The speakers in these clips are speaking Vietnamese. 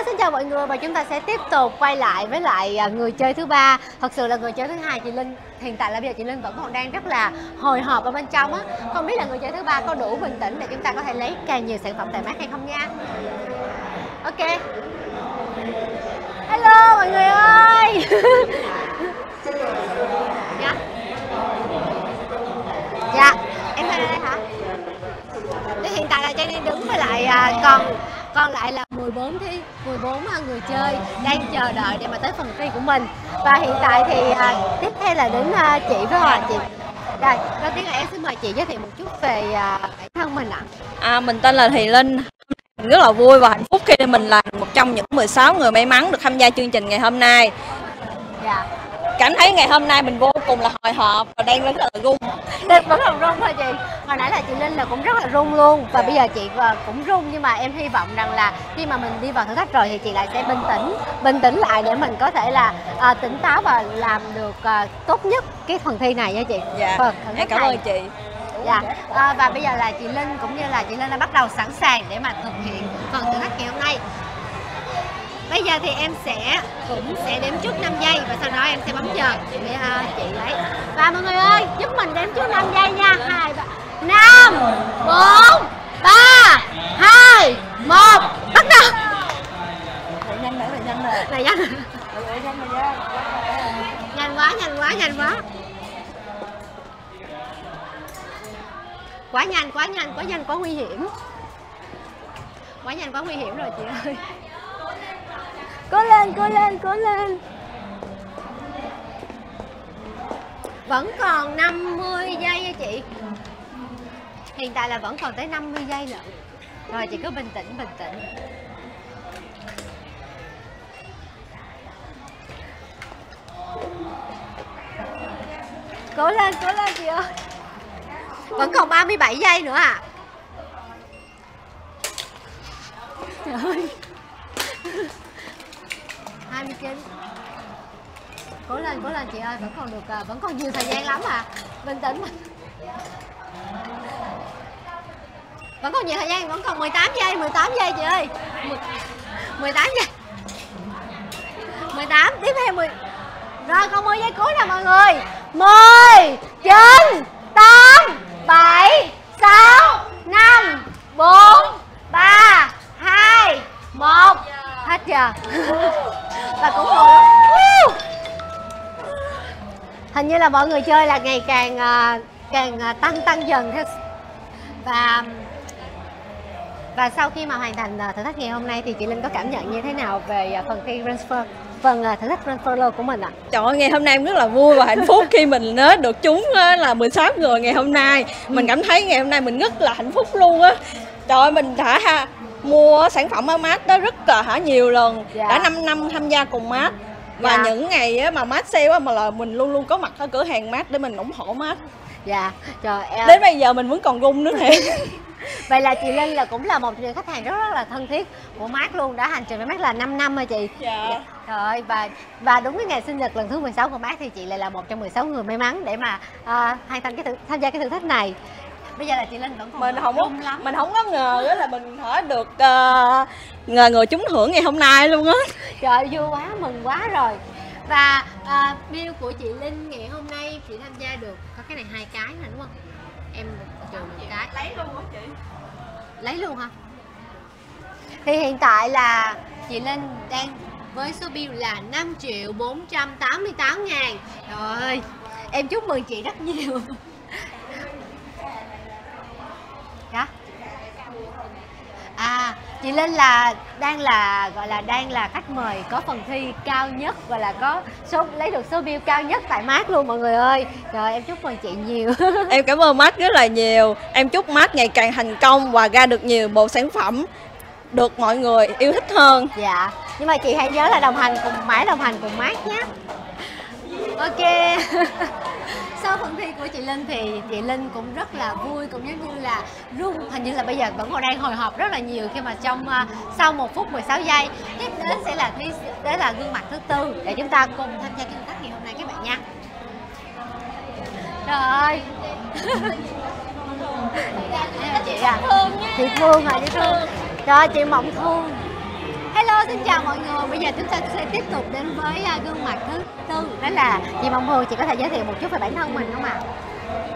Hello, xin chào mọi người và chúng ta sẽ tiếp tục quay lại với lại à, người chơi thứ ba. Thật sự là người chơi thứ hai chị Linh, hiện tại là bây giờ chị Linh vẫn còn đang rất là hồi hộp ở bên trong á. Không biết là người chơi thứ ba có đủ bình tĩnh để chúng ta có thể lấy càng nhiều sản phẩm tại mát hay không nha. Ok. Hello, mọi người ơi. Dạ. Dạ em lên đây hả? Thế hiện tại là Trang đang đứng với lại à, còn còn lại là 14 thi 14 à, người chơi đang chờ đợi để mà tới phần thi của mình. Và hiện tại thì à, tiếp theo là đến à, chị với Hòa chị. Rồi đầu tiên là em xin mời chị giới thiệu một chút về à, bản thân mình ạ. À, mình tên là Thùy Linh. Mình rất là vui và hạnh phúc khi mình là một trong những 16 người may mắn được tham gia chương trình ngày hôm nay. Dạ cảm thấy ngày hôm nay mình vô cùng là hồi hộp và đang rất là run. Đây vẫn còn run thôi chị. Hồi nãy là chị Linh là cũng rất là run luôn. Và bây giờ chị à, cũng run nhưng mà em hy vọng rằng là khi mà mình đi vào thử thách rồi thì chị lại sẽ bình tĩnh bình tĩnh lại để mình có thể là à, tỉnh táo và làm được à, tốt nhất cái phần thi này nha chị. Dạ. Thử em cảm ơn chị. Dạ, à, và bây giờ là chị Linh cũng như là chị Linh đã bắt đầu sẵn sàng để mà thực hiện phần thử thách ngày hôm nay. Bây giờ thì em sẽ cũng sẽ đếm trước 5 giây và sau đó em sẽ bấm chờ để à, chị lấy. Và mọi người ơi, giúp mình đếm trước 5 giây nha. 2 3 5 4 3 2 1 bắt đầu. Nhanh nữa phải nhanh nữa Này nhanh. Nhanh quá, nhanh quá, nhanh quá. Quá nhanh, quá nhanh, quá nhanh, quá nguy hiểm. Quá nhanh, quá nguy hiểm rồi chị ơi. Cố lên, cố lên, cố lên. Vẫn còn 50 giây nha chị. Hiện tại là vẫn còn tới 50 giây nữa. Rồi chị cứ bình tĩnh, bình tĩnh. Cố lên, cố lên chị ơi. Vẫn còn 37 giây nữa à. Trời ơi. 29. Cố lên, cố lên chị ơi, vẫn còn được à, vẫn còn nhiều thời gian lắm à. Bình tĩnh. Vẫn còn nhiều thời gian, vẫn còn 18 giây, 18 giây chị ơi. 18 giây. 18, tiếp theo 10 Rồi còn 10 giây cuối nè mọi người 10 9 8 7 6 5 4 3 2 1 Hết giờ Và cũng vừa lắm! Hình như là mọi người chơi là ngày càng à, càng à, tăng tăng dần theo và và sau khi mà hoàn thành à, thử thách ngày hôm nay thì chị Linh có cảm nhận như thế nào về à, phần thi transfer phần à, thử thách transfer của mình ạ? Trời ơi, ngày hôm nay em rất là vui và hạnh phúc khi mình được trúng á, là 16 người ngày hôm nay. Mình cảm thấy ngày hôm nay mình rất là hạnh phúc luôn á. Trời ơi, mình đã mua sản phẩm ở mát đó rất là hả nhiều lần Dạ. Đã 5 năm tham gia cùng mát Và Dạ. những ngày mà mát sale mà là mình luôn luôn có mặt ở cửa hàng mát để mình ủng hộ mát Dạ, trời em. Đến bây giờ mình vẫn còn run nữa nè Vậy là chị Linh là cũng là một những khách hàng rất, rất là thân thiết của Mát luôn, đã hành trình với Mát là 5 năm rồi chị. Dạ Trời ơi, và và đúng cái ngày sinh nhật lần thứ 16 của Mát thì chị lại là một trong 16 người may mắn để mà à, hoàn thành cái thử, tham gia cái thử thách này. Bây giờ là chị Linh vẫn còn mình không có lắm. mình không có ngờ đó là mình hỏi được uh, ngờ người trúng thưởng ngày hôm nay luôn á Trời vui quá, mừng quá rồi. Và bill của chị Linh ngày hôm nay chị tham gia được có cái này hai cái nè đúng không? Em trừ một cái. lấy luôn hả chị lấy luôn hả thì hiện tại là chị Linh đang với số bill là 5 triệu 488 ngàn Trời ơi em chúc mừng chị rất nhiều Dạ. À chị Linh là đang là gọi là đang là khách mời có phần thi cao nhất và là có số lấy được số bill cao nhất tại mát luôn mọi người ơi. Trời em chúc mừng chị nhiều. Em cảm ơn mát rất là nhiều. Em chúc mát ngày càng thành công và ra được nhiều bộ sản phẩm được mọi người yêu thích hơn. Dạ. Nhưng mà chị hãy nhớ là đồng hành cùng mãi đồng hành cùng mát nhé. Ok Sau phần thi của chị Linh thì chị Linh cũng rất là vui cũng giống như là run Hình như là bây giờ vẫn còn đang hồi hộp rất là nhiều khi mà trong uh, sau 1 phút 16 giây. Tiếp đến sẽ là thi đó là gương mặt thứ tư để chúng ta cùng tham gia cái thử thách ngày hôm nay các bạn nha. Trời ơi. Chị à Chị Phương hả? Chị Phương Trời chị Mộng Thương Hello, xin chào mọi người. Bây giờ chúng ta sẽ tiếp tục đến với uh, gương mặt thứ tư đó là chị Mộng Hường. Chị có thể giới thiệu một chút về bản thân mình không ạ?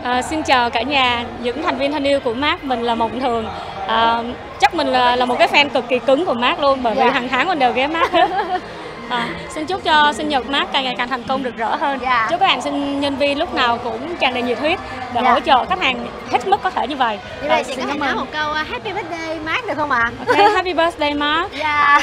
À, xin chào cả nhà, những thành viên thân yêu của Mark, mình là Mộng Thường. À, chắc mình là, là một cái fan cực kỳ cứng của Mark luôn, bởi vì Dạ. hàng tháng mình đều ghé Mark hết. À, xin chúc cho sinh nhật Mark càng ngày càng thành công rực rỡ hơn. Dạ. Chúc các bạn sinh nhân viên lúc nào cũng tràn đầy nhiệt huyết để Dạ. hỗ trợ khách hàng hết mức có thể như vậy. Như À, vậy chị xin có thể nói một câu uh, Happy Birthday Mark được không ạ? Ok, happy birthday Mark. Dạ.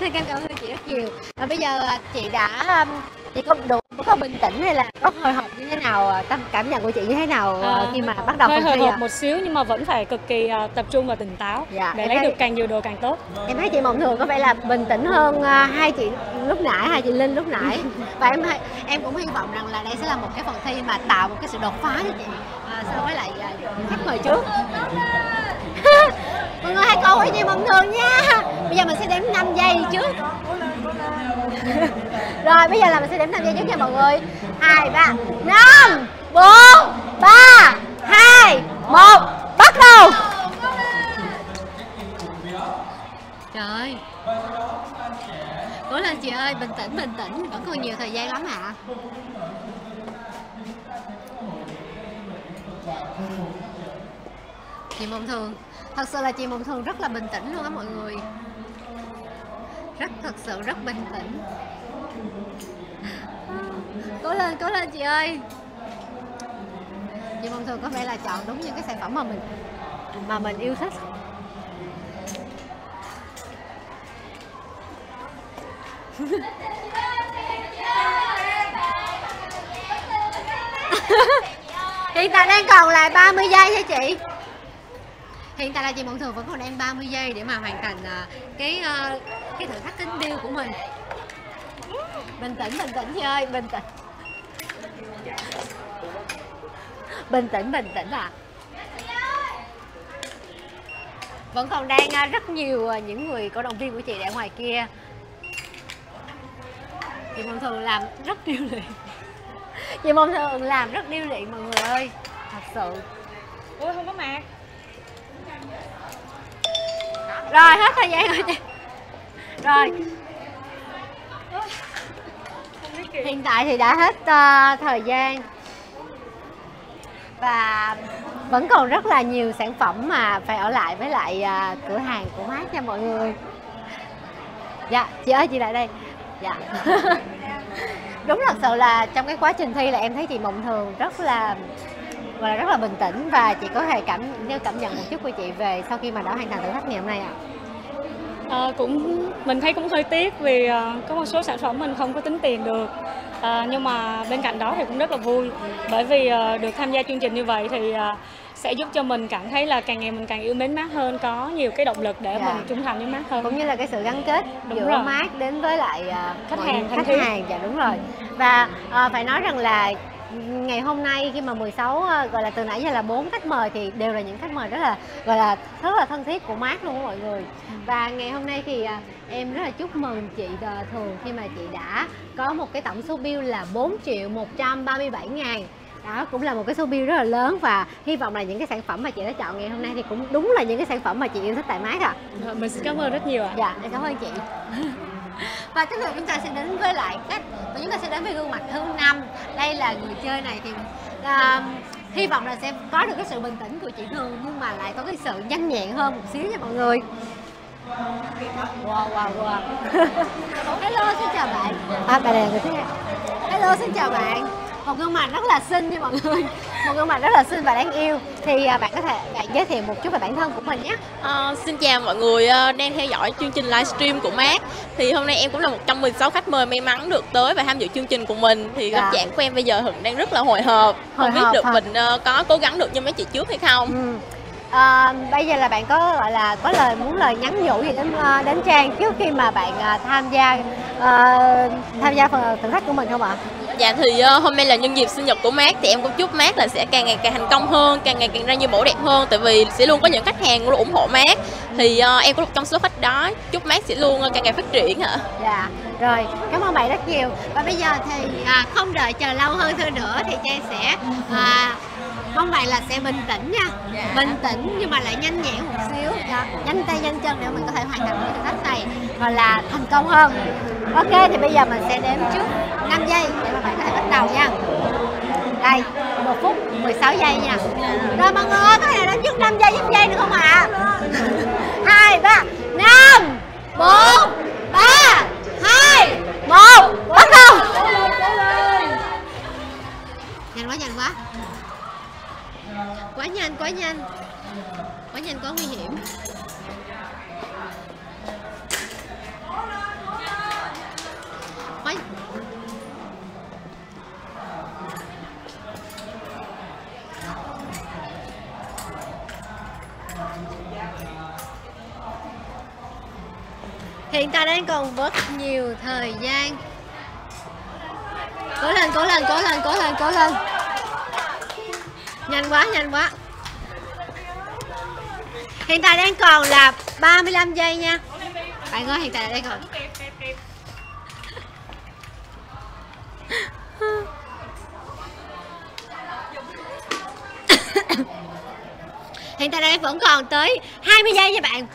Xin cảm ơn chị rất nhiều. Và bây giờ uh, chị đã um, chị có đủ có bình tĩnh hay là có hồi hộp như thế nào? uh, Tâm cảm nhận của chị như thế nào uh, À, khi mà bắt đầu Hơi hồi hộp một xíu nhưng mà vẫn phải cực kỳ à, tập trung và tỉnh táo Dạ, để lấy thấy- được càng nhiều đồ càng tốt. Em thấy chị Mộng Thường có vẻ là bình tĩnh hơn hai chị lúc nãy, hai chị Linh lúc nãy và em em cũng hy vọng rằng là đây sẽ là một cái phần thi mà tạo một cái sự đột phá cho chị uh, so với lại khách mời trước. mọi người hai câu với gì bình Thường nha. Bây giờ mình sẽ đếm 5 giây trước. Rồi bây giờ là mình sẽ đếm 5 giây trước nha mọi người. 2 3 5 4 3 2 1 bắt đầu. Trời ơi Cố lên chị ơi, bình tĩnh, bình tĩnh Vẫn còn nhiều thời gian lắm ạ Chị mong Thường Thật sự là chị Mộng Thường rất là bình tĩnh luôn á mọi người. Rất thật sự rất bình tĩnh. Cố lên, cố lên chị ơi. Chị Mộng Thường có vẻ là chọn đúng những cái sản phẩm mà mình mà mình yêu thích. Hiện tại đang còn lại 30 giây nha chị? Hiện tại là chị Mộng Thường vẫn còn đang 30 giây để mà hoàn thành à, cái à, cái thử thách kính điêu của mình. Bình tĩnh, bình tĩnh chị ơi, bình tĩnh. Bình tĩnh, bình tĩnh ạ. Vẫn còn đang à, rất nhiều những người cổ động viên của chị ở ngoài kia. Chị Mộng Thường làm rất điêu luyện. Chị Mộng Thường làm rất điêu luyện mọi người ơi Thật sự. Ôi không có mạc. Rồi hết thời gian rồi chị Rồi. Hiện tại thì đã hết uh, thời gian. Và vẫn còn rất là nhiều sản phẩm mà phải ở lại với lại uh, cửa hàng của Mát nha mọi người. Dạ, chị ơi chị lại đây. Dạ. Đúng thật sự là trong cái quá trình thi là em thấy chị Mộng Thường rất là gọi là rất là bình tĩnh và chị có thể cảm như cảm nhận một chút của chị về sau khi mà đã hoàn thành thử thách ngày hôm nay ạ. Ờ, cũng mình thấy cũng hơi tiếc vì ờ, có một số sản phẩm mình không có tính tiền được Ờ, nhưng mà bên cạnh đó thì cũng rất là vui bởi vì ờ, được tham gia chương trình như vậy thì ờ, sẽ giúp cho mình cảm thấy là càng ngày mình càng yêu mến mát hơn có nhiều cái động lực để Dạ. mình trung thành với mát hơn Cũng như là cái sự gắn kết Đúng giữa rồi. Mát đến với lại à, Khách hàng khách hàng dạ đúng rồi. Và à, phải nói rằng là ngày hôm nay khi mà 16 à, gọi là từ nãy giờ là bốn khách mời thì đều là những khách mời rất là gọi là rất là thân thiết của Mát luôn mọi người. Và ngày hôm nay thì à, em rất là chúc mừng chị à, Thường khi mà chị đã có một cái tổng số bill là 4 triệu 137 ngàn đó cũng là một cái số bill rất là lớn và hy vọng là những cái sản phẩm mà chị đã chọn ngày hôm nay thì cũng đúng là những cái sản phẩm mà chị yêu thích tại Mát ạ. Ờ, mình xin cảm ơn rất nhiều ạ Dạ, em cảm ơn chị. Và tiếp tục chúng ta sẽ đến với lại cách và chúng ta sẽ đến với gương mặt thứ năm. Đây là người chơi này thì à, hy vọng là sẽ có được cái sự bình tĩnh của chị Thường nhưng mà lại có cái sự nhanh nhẹn hơn một xíu nha mọi người. Wow wow wow. Hello xin chào bạn. À bạn này người thứ hai. Hello xin chào bạn. Một gương mặt rất là xinh nha mọi người. Một gương mặt rất là xinh và đáng yêu. Thì à, bạn có thể bạn giới thiệu một chút về bản thân của mình nhé. Ờ, xin chào mọi người ờ, đang theo dõi chương trình livestream của Mát Thì hôm nay em cũng là một trong 16 khách mời may mắn được tới và tham dự chương trình của mình Thì Dạ. tâm trạng của em bây giờ Hường đang rất là hồi hộp Hồi Không biết được hả? mình ờ, có cố gắng được như mấy chị trước hay không Ừ. À, bây giờ là bạn có gọi là có lời muốn lời nhắn nhủ gì đến đến Trang trước khi mà bạn tham gia ờ, tham gia phần thử thách của mình không ạ? Dạ thì uh, hôm nay là nhân dịp sinh nhật của Mát Thì em cũng chúc Mát là sẽ càng ngày càng thành công hơn Càng ngày càng ra nhiều mẫu đẹp hơn Tại vì sẽ luôn có những khách hàng luôn ủng hộ Mát Thì uh, em cũng trong số khách đó Chúc Mát sẽ luôn ờ, càng ngày phát triển ạ Dạ. Rồi, cảm ơn bạn rất nhiều. Và bây giờ thì à, không đợi chờ lâu hơn thôi nữa thì Trang sẽ à, mong bạn là sẽ bình tĩnh nha. Dạ. Bình tĩnh nhưng mà lại nhanh nhẹn một xíu. Dạ. Nhanh tay nhanh chân để mình có thể hoàn thành cái thử thách này. gọi là thành công hơn ok thì bây giờ mình sẽ đếm trước 5 giây để mà bạn có thể bắt đầu nha đây một phút 16 giây nha rồi mọi người ơi có thể đếm trước 5 giây giúp giây được không ạ hai ba năm bốn ba hai một bắt đầu nhanh quá nhanh quá quá nhanh quá nhanh. Quá nhanh, quá nguy hiểm. Quá hiện tại đang còn rất nhiều thời gian. Cố lên cố lên cố lên cố lên cố lên nhanh quá nhanh quá. Hiện tại đang còn là 35 giây nha. Bạn ơi, hiện tại đang còn. Hiện tại đây vẫn còn tới 20 giây nha bạn.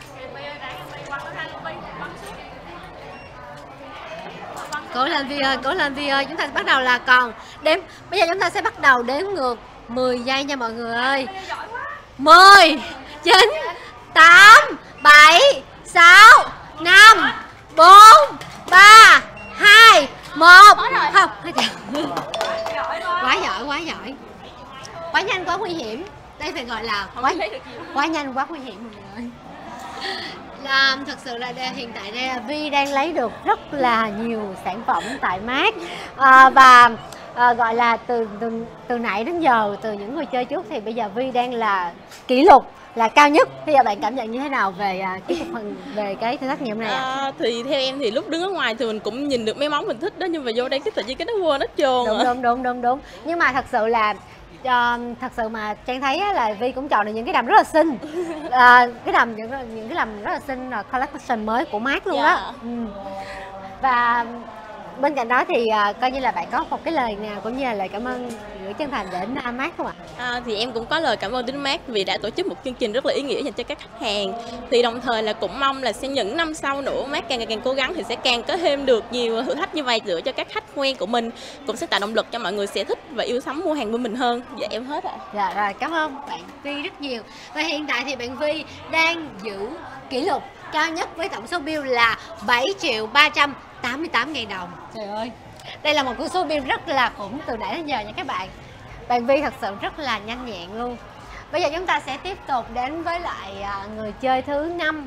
Cố lên Vi ơi, cố lên Vi ơi. Chúng ta bắt đầu là còn đếm. Bây giờ chúng ta sẽ bắt đầu đếm ngược. 10 giây nha mọi người ơi. 10 9 8 7 6 5 4 3 2 1 không quá giỏi quá giỏi. Quá nhanh quá nguy hiểm. Đây phải gọi là quá quá nhanh quá nguy hiểm mọi người ơi. Là thật sự là hiện tại đây Vi đang lấy được rất là nhiều sản phẩm tại mát à, và à, gọi là từ, từ từ nãy đến giờ từ những người chơi trước thì bây giờ Vi đang là kỷ lục là cao nhất bây giờ bạn cảm nhận như thế nào về à, cái phần về cái thử thách ngày hôm nay ạ? À, thì theo em thì lúc đứng ở ngoài thì mình cũng nhìn được mấy món mình thích đó nhưng mà vô đây cái tự nhiên cái nó quên hết trơn đúng à. đúng đúng đúng đúng nhưng mà thật sự là ờ, thật sự mà trang thấy á, là vi cũng chọn được những cái đầm rất là xinh à, cái đầm những những cái đầm rất là xinh là collection mới của mát luôn á Dạ. ừ. và bên cạnh đó thì à, coi như là bạn có một cái lời nào cũng như là lời cảm ơn gửi chân thành đến à, mát không ạ? À, thì em cũng có lời cảm ơn đến mát vì đã tổ chức một chương trình rất là ý nghĩa dành cho các khách hàng. Thì đồng thời là cũng mong là sẽ những năm sau nữa mát càng ngày càng cố gắng thì sẽ càng có thêm được nhiều thử thách như vậy gửi cho các khách quen của mình cũng sẽ tạo động lực cho mọi người sẽ thích và yêu sắm mua hàng bên mình hơn. Dạ em hết ạ. Dạ rồi cảm ơn bạn vi rất nhiều. Và hiện tại thì bạn vi đang giữ kỷ lục cao nhất với tổng số bill là 7 triệu 300 88.000 đồng. Trời ơi. Đây là một con số pin rất là khủng từ nãy đến giờ nha các bạn. Bạn Vi thật sự rất là nhanh nhẹn luôn. Bây giờ chúng ta sẽ tiếp tục đến với lại à, người chơi thứ năm.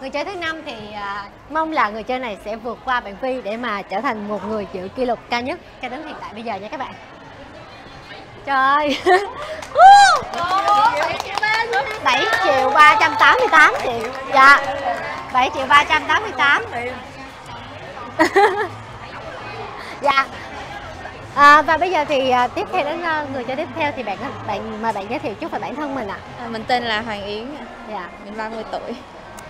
Người chơi thứ năm thì à, mong là người chơi này sẽ vượt qua bạn Vi để mà trở thành một người giữ kỷ lục cao nhất cho đến hiện tại bây giờ nha các bạn. Trời bảy triệu ba trăm tám mươi tám triệu. Dạ. bảy triệu ba trăm tám mươi tám. Dạ. À, Và bây giờ thì à, tiếp theo đến à, người chơi tiếp theo thì bạn bạn mà bạn giới thiệu chút về bản thân mình ạ. À, Mình tên là Hoàng Yến, Dạ. Mình 30 tuổi.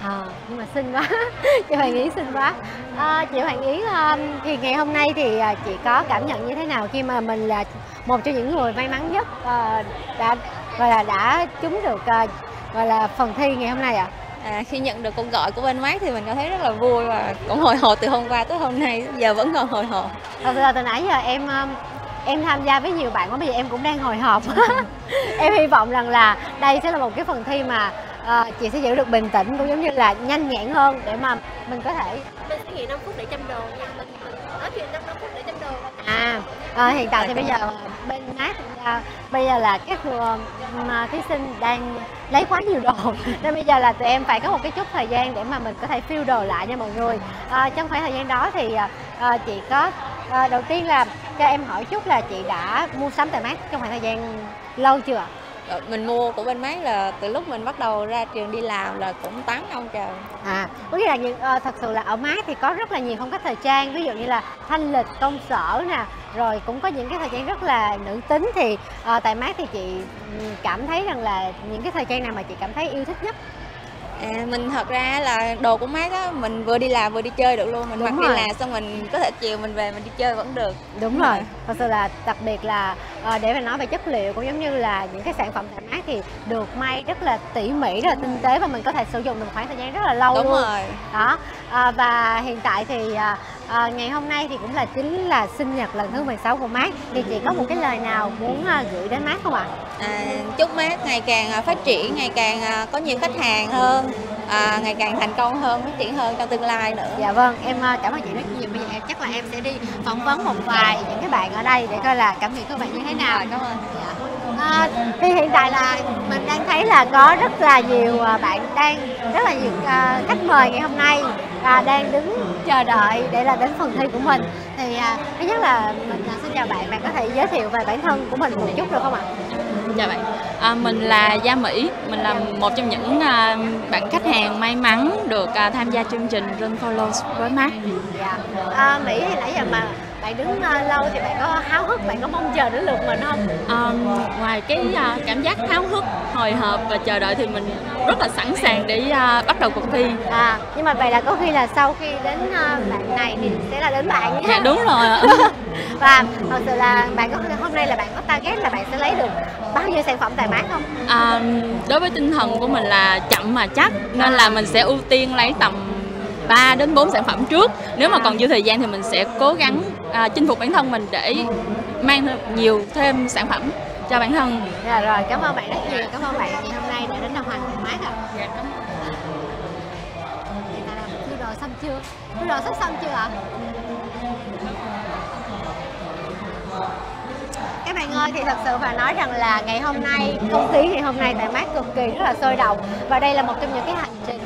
À, nhưng mà xinh quá. Chị Hoàng Yến xinh quá. À, chị Hoàng Yến à, thì ngày hôm nay thì à, chị có cảm nhận như thế nào khi mà mình là một trong những người may mắn nhất à, đã gọi là đã trúng được à, gọi là phần thi ngày hôm nay ạ? À, khi nhận được cuộc gọi của bên mát thì mình cảm thấy rất là vui và cũng hồi hộp từ hôm qua tới hôm nay, giờ vẫn còn hồi hộp. thật là từ nãy giờ em um, em tham gia với nhiều bạn quá bây giờ em cũng đang hồi hộp. Em hy vọng rằng là đây sẽ là một cái phần thi mà à, chị sẽ giữ được bình tĩnh cũng giống như là nhanh nhẹn hơn để mà mình có thể mình sẽ nghỉ 5 phút để chăm đồ nha. Mình, mình nói chuyện 5 phút để chăm đồ à, à hiện tại thì bây giờ ờ, bên mát ờ, bây giờ là các mà thí sinh đang lấy quá nhiều đồ nên bây giờ là tụi em phải có một cái chút thời gian để mà mình có thể fill đồ lại nha mọi người à, trong khoảng thời gian đó thì à, à, chị có à, đầu tiên là cho em hỏi chút là chị đã mua sắm tại mát trong khoảng thời gian lâu chưa ạ? Ờ, mình mua của bên mát là từ lúc mình bắt đầu ra trường đi làm là cũng 8 năm trời. À, có nghĩa là những uh, thật sự là ở mát thì có rất là nhiều phong cách thời trang ví dụ như là thanh lịch công sở nè rồi cũng có những cái thời trang rất là nữ tính thì uh, tại mát thì chị cảm thấy rằng là những cái thời trang nào mà chị cảm thấy yêu thích nhất À, mình thật ra là đồ của mát á mình vừa đi làm vừa đi chơi được luôn. Mình Đúng mặc rồi. đi làm xong mình có thể chiều mình về mình đi chơi vẫn được. Đúng rồi, thật sự là đặc biệt là ờ, để mà nói về chất liệu cũng giống như là những cái sản phẩm tại mát thì được may rất là tỉ mỉ, rất là tinh tế và mình có thể sử dụng được khoảng thời gian rất là lâu đúng luôn. rồi. Đó, à, và hiện tại thì à, à, ngày hôm nay thì cũng là chính là sinh nhật lần thứ 16 của mát thì chị có một cái lời nào muốn à, gửi đến mát không ạ? à, chúc mát ngày càng à, phát triển ngày càng có nhiều khách hàng hơn à, ngày càng thành công hơn phát triển hơn trong tương lai nữa Dạ vâng, em cảm ơn chị rất nhiều. Bây giờ em chắc là em sẽ đi phỏng vấn một vài những cái bạn ở đây để coi là cảm nhận của bạn như thế nào. Rồi, cảm ơn Dạ. À, thì hiện tại là mình đang thấy là có rất là nhiều bạn đang rất là nhiều à, khách mời ngày hôm nay à, đang đứng chờ đợi để là đến phần thi của mình. Thì à, thứ nhất là mình à, xin chào bạn bạn có thể giới thiệu về bản thân của mình một chút được không ạ? Chào bạn, à, mình là Gia Mỹ, mình là một trong những à, bạn khách hàng may mắn được à, tham gia chương trình Run Follow với Mark. dạ. À, mỹ thì nãy giờ mà bạn đứng à, lâu thì bạn có háo hức bạn có mong chờ đến lượt mình không? À, ngoài cái à, cảm giác háo hức, hồi hộp và chờ đợi thì mình rất là sẵn sàng để à, bắt đầu cuộc thi. à nhưng mà vậy là có khi là sau khi đến à, bạn này thì sẽ là đến bạn nhé. Dạ đúng rồi. Và thật sự là bạn có hôm nay là bạn có target là bạn sẽ lấy được bao nhiêu sản phẩm tại mát không? À, đối với tinh thần của mình là chậm mà chắc nên là mình sẽ ưu tiên lấy tầm 3 đến 4 sản phẩm trước. Nếu mà còn dư thời gian thì mình sẽ cố gắng à, chinh phục bản thân mình để mang thêm nhiều thêm sản phẩm cho bản thân. dạ rồi cảm ơn bạn rất nhiều cảm ơn bạn ngày hôm nay đã đến đồng hành cùng mát ạ Dạ, cảm ơn. Thư đồ xong chưa thư đồ sắp xong chưa ạ các bạn ơi thì thật sự phải nói rằng là ngày hôm nay không khí ngày hôm nay tại mát cực kỳ rất là sôi động. Và đây là một trong những cái hành trình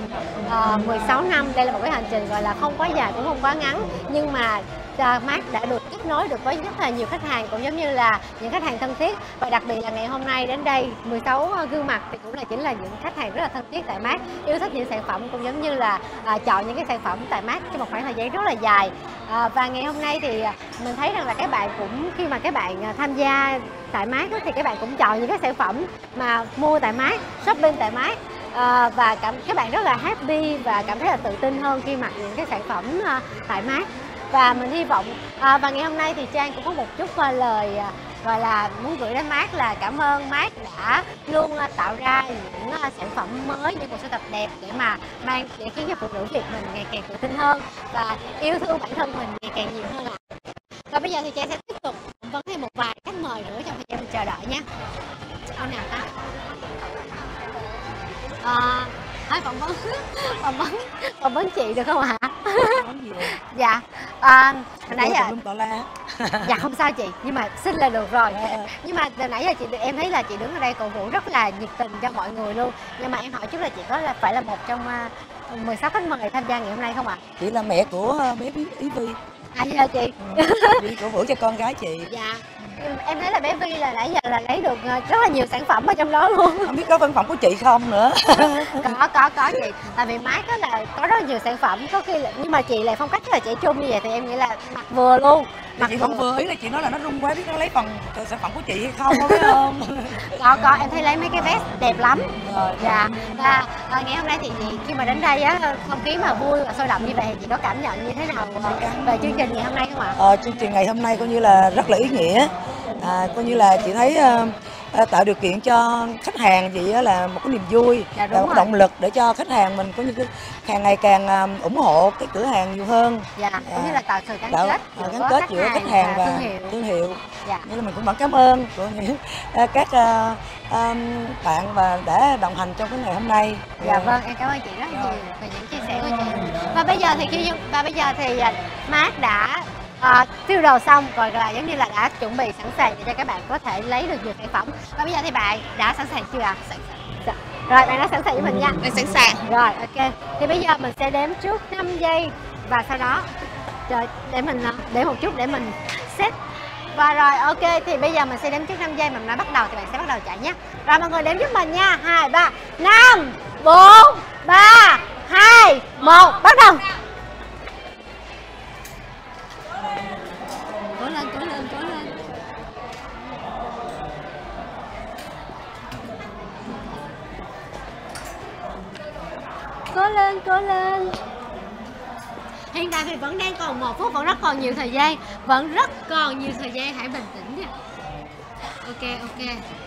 ờ, uh, 16 năm đây là một cái hành trình gọi là không quá dài cũng không quá ngắn. Nhưng mà Ờ, Mark mát đã được kết nối được với rất là nhiều khách hàng cũng giống như là những khách hàng thân thiết. Và đặc biệt là ngày hôm nay đến đây 16 ờ, gương mặt thì cũng là chính là những khách hàng rất là thân thiết tại mát yêu thích những sản phẩm cũng giống như là à, chọn những cái sản phẩm tại mát trong một khoảng thời gian rất là dài. À, và ngày hôm nay thì mình thấy rằng là các bạn cũng khi mà các bạn tham gia tại mát thì các bạn cũng chọn những cái sản phẩm mà mua tại mát shopping tại mát à, và cảm các bạn rất là happy và cảm thấy là tự tin hơn khi mặc những cái sản phẩm à, tại mát và mình hy vọng à, và ngày hôm nay thì trang cũng có một chút à, lời à, gọi là muốn gửi đến mát là cảm ơn mát đã luôn à, tạo ra những sản phẩm mới những bộ sưu tập đẹp để mà mang để khiến cho phụ nữ việt mình ngày càng tự tin hơn và yêu thương bản thân mình ngày càng nhiều hơn ạ. Và bây giờ thì trang sẽ tiếp tục phỏng vấn thêm một vài khách mời nữa trong thời gian mình chờ đợi nha ông nào ta? À, hỏi phỏng vấn phỏng vấn phỏng vấn chị được không ạ? Dạ à, hồi nãy giờ dạ không sao chị nhưng mà xin là được rồi. Nhưng mà từ nãy giờ chị em thấy là chị đứng ở đây cổ vũ rất là nhiệt tình cho mọi người luôn. Nhưng mà em hỏi chút là chị có là phải là một trong uh, 16 khách mời tham gia ngày hôm nay không ạ? Chị là mẹ của ờ, bé Ý Vi. À dạ chị. Chị cổ vũ cho con gái chị. Dạ em- thấy là bé Vi là nãy giờ là lấy được uh, rất là nhiều sản phẩm ở trong đó luôn. Không biết có văn phòng của chị không nữa. Có có có chị. Tại vì mát á là có rất là nhiều sản phẩm có khi là nhưng mà chị lại phong cách rất là trẻ trung như vậy thì em nghĩ là mặc vừa luôn mặc chị không vừa ý là chị nói là nó rung quá biết nó lấy phần từ sản phẩm của chị hay không phải không? Có có em thấy lấy mấy cái vest đẹp lắm. Rồi. dạ. Và à, ngày hôm nay thì chị khi mà đến đây á không khí mà vui và sôi động như vậy chị có cảm nhận như thế nào ờ, về chương trình ngày hôm nay không ạ? Ờ, chương trình ngày hôm nay coi như là rất là ý nghĩa. À, coi như là chị thấy ờ, ờ, tạo điều kiện cho khách hàng gì á là một cái niềm vui Dạ, và một rồi. cái động lực để cho khách hàng mình có như cái càng ngày càng ờ, ủng hộ cái cửa hàng nhiều hơn dạ cũng như là tạo sự gắn tạo kết ờ, giữa gắn kết giữa khách hàng và thương hiệu thương hiệu dạ Nên là mình cũng vẫn cảm ơn của những ờ, các ờ, ờ, bạn và đã đồng hành trong cái ngày hôm nay. Dạ vâng, em cảm ơn chị rất nhiều về những chia sẻ của chị. Và bây giờ thì khi và bây giờ thì Mát đã à, tiêu đồ xong rồi là giống như là đã chuẩn bị sẵn sàng để cho các bạn có thể lấy được nhiều sản phẩm. Và bây giờ thì bạn đã sẵn sàng chưa ạ? Sẵn sàng. Rồi bạn đã sẵn sàng với mình nha. Em sẵn sàng Rồi ok. Thì bây giờ mình sẽ đếm trước 5 giây và sau đó trời, để mình à, để một chút để mình set và rồi ok thì bây giờ mình sẽ đếm trước 5 giây mà mình đã bắt đầu thì bạn sẽ bắt đầu chạy nhé. Rồi mọi người đếm giúp mình nha. 2 3 5 4 3 2 1 bắt đầu. Cố lên, cố lên, cố lên. cố lên cố lên. Hiện tại thì vẫn đang còn một phút vẫn rất còn nhiều thời gian vẫn rất còn nhiều thời gian. Hãy bình tĩnh nha. Ok ok.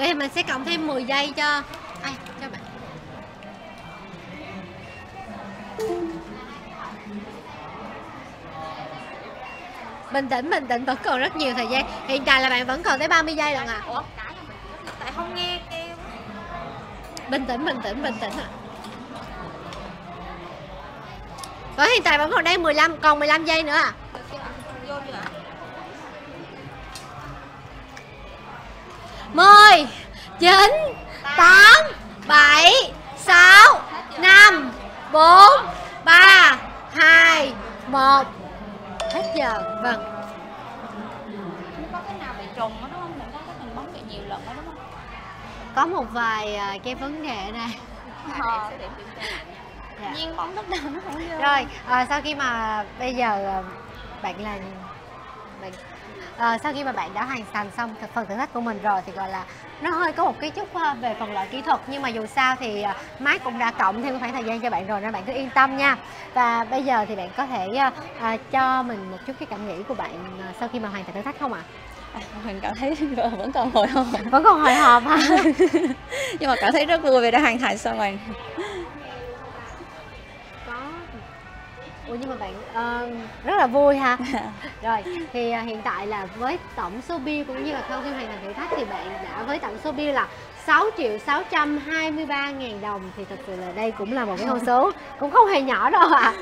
Vậy thì mình sẽ cộng thêm 10 giây cho ai cho bạn. Bình tĩnh bình tĩnh vẫn còn rất nhiều thời gian. Hiện tại là bạn vẫn còn tới 30 giây lận à Ủa? Tại không nghe kêu bình tĩnh bình tĩnh bình tĩnh ạ. Ở hiện tại vẫn còn đang 15 còn 15 giây nữa à Vô chưa ạ? Mười chín tám bảy sáu năm bốn ba hai một hết giờ vâng có cái nào bị trùng đó đúng không? Mình có cái mình bấm bị nhiều lần đó đúng không? có một vài à, cái vấn đề đây Ờ. Dạ. Nhiên bấm lúc nào nó không vô rồi à, sau khi mà bây giờ à, bạn là bạn à, sau khi mà bạn đã hoàn thành xong phần thử thách của mình rồi thì gọi là nó hơi có một cái chút à, về phần loại kỹ thuật. Nhưng mà dù sao thì à, Mát cũng đã cộng thêm khoảng thời gian cho bạn rồi nên bạn cứ yên tâm nha. Và bây giờ thì bạn có thể à, à, cho mình một chút cái cảm nghĩ của bạn à, sau khi mà hoàn thành thử thách không ạ? Mình cảm thấy vẫn còn hồi hộp. Vẫn còn hồi hộp ha nhưng mà cảm thấy rất vui vì đã hoàn thành xong rồi Ủa nhưng mà bạn ờ, rất là vui ha. Rồi thì à, hiện tại là với tổng số bill cũng như là sau khi hoàn thành thử thách thì bạn đã với tổng số bill là 6 triệu 623 ngàn đồng. Thì thật sự là đây cũng là một cái con số cũng không hề nhỏ đâu ạ.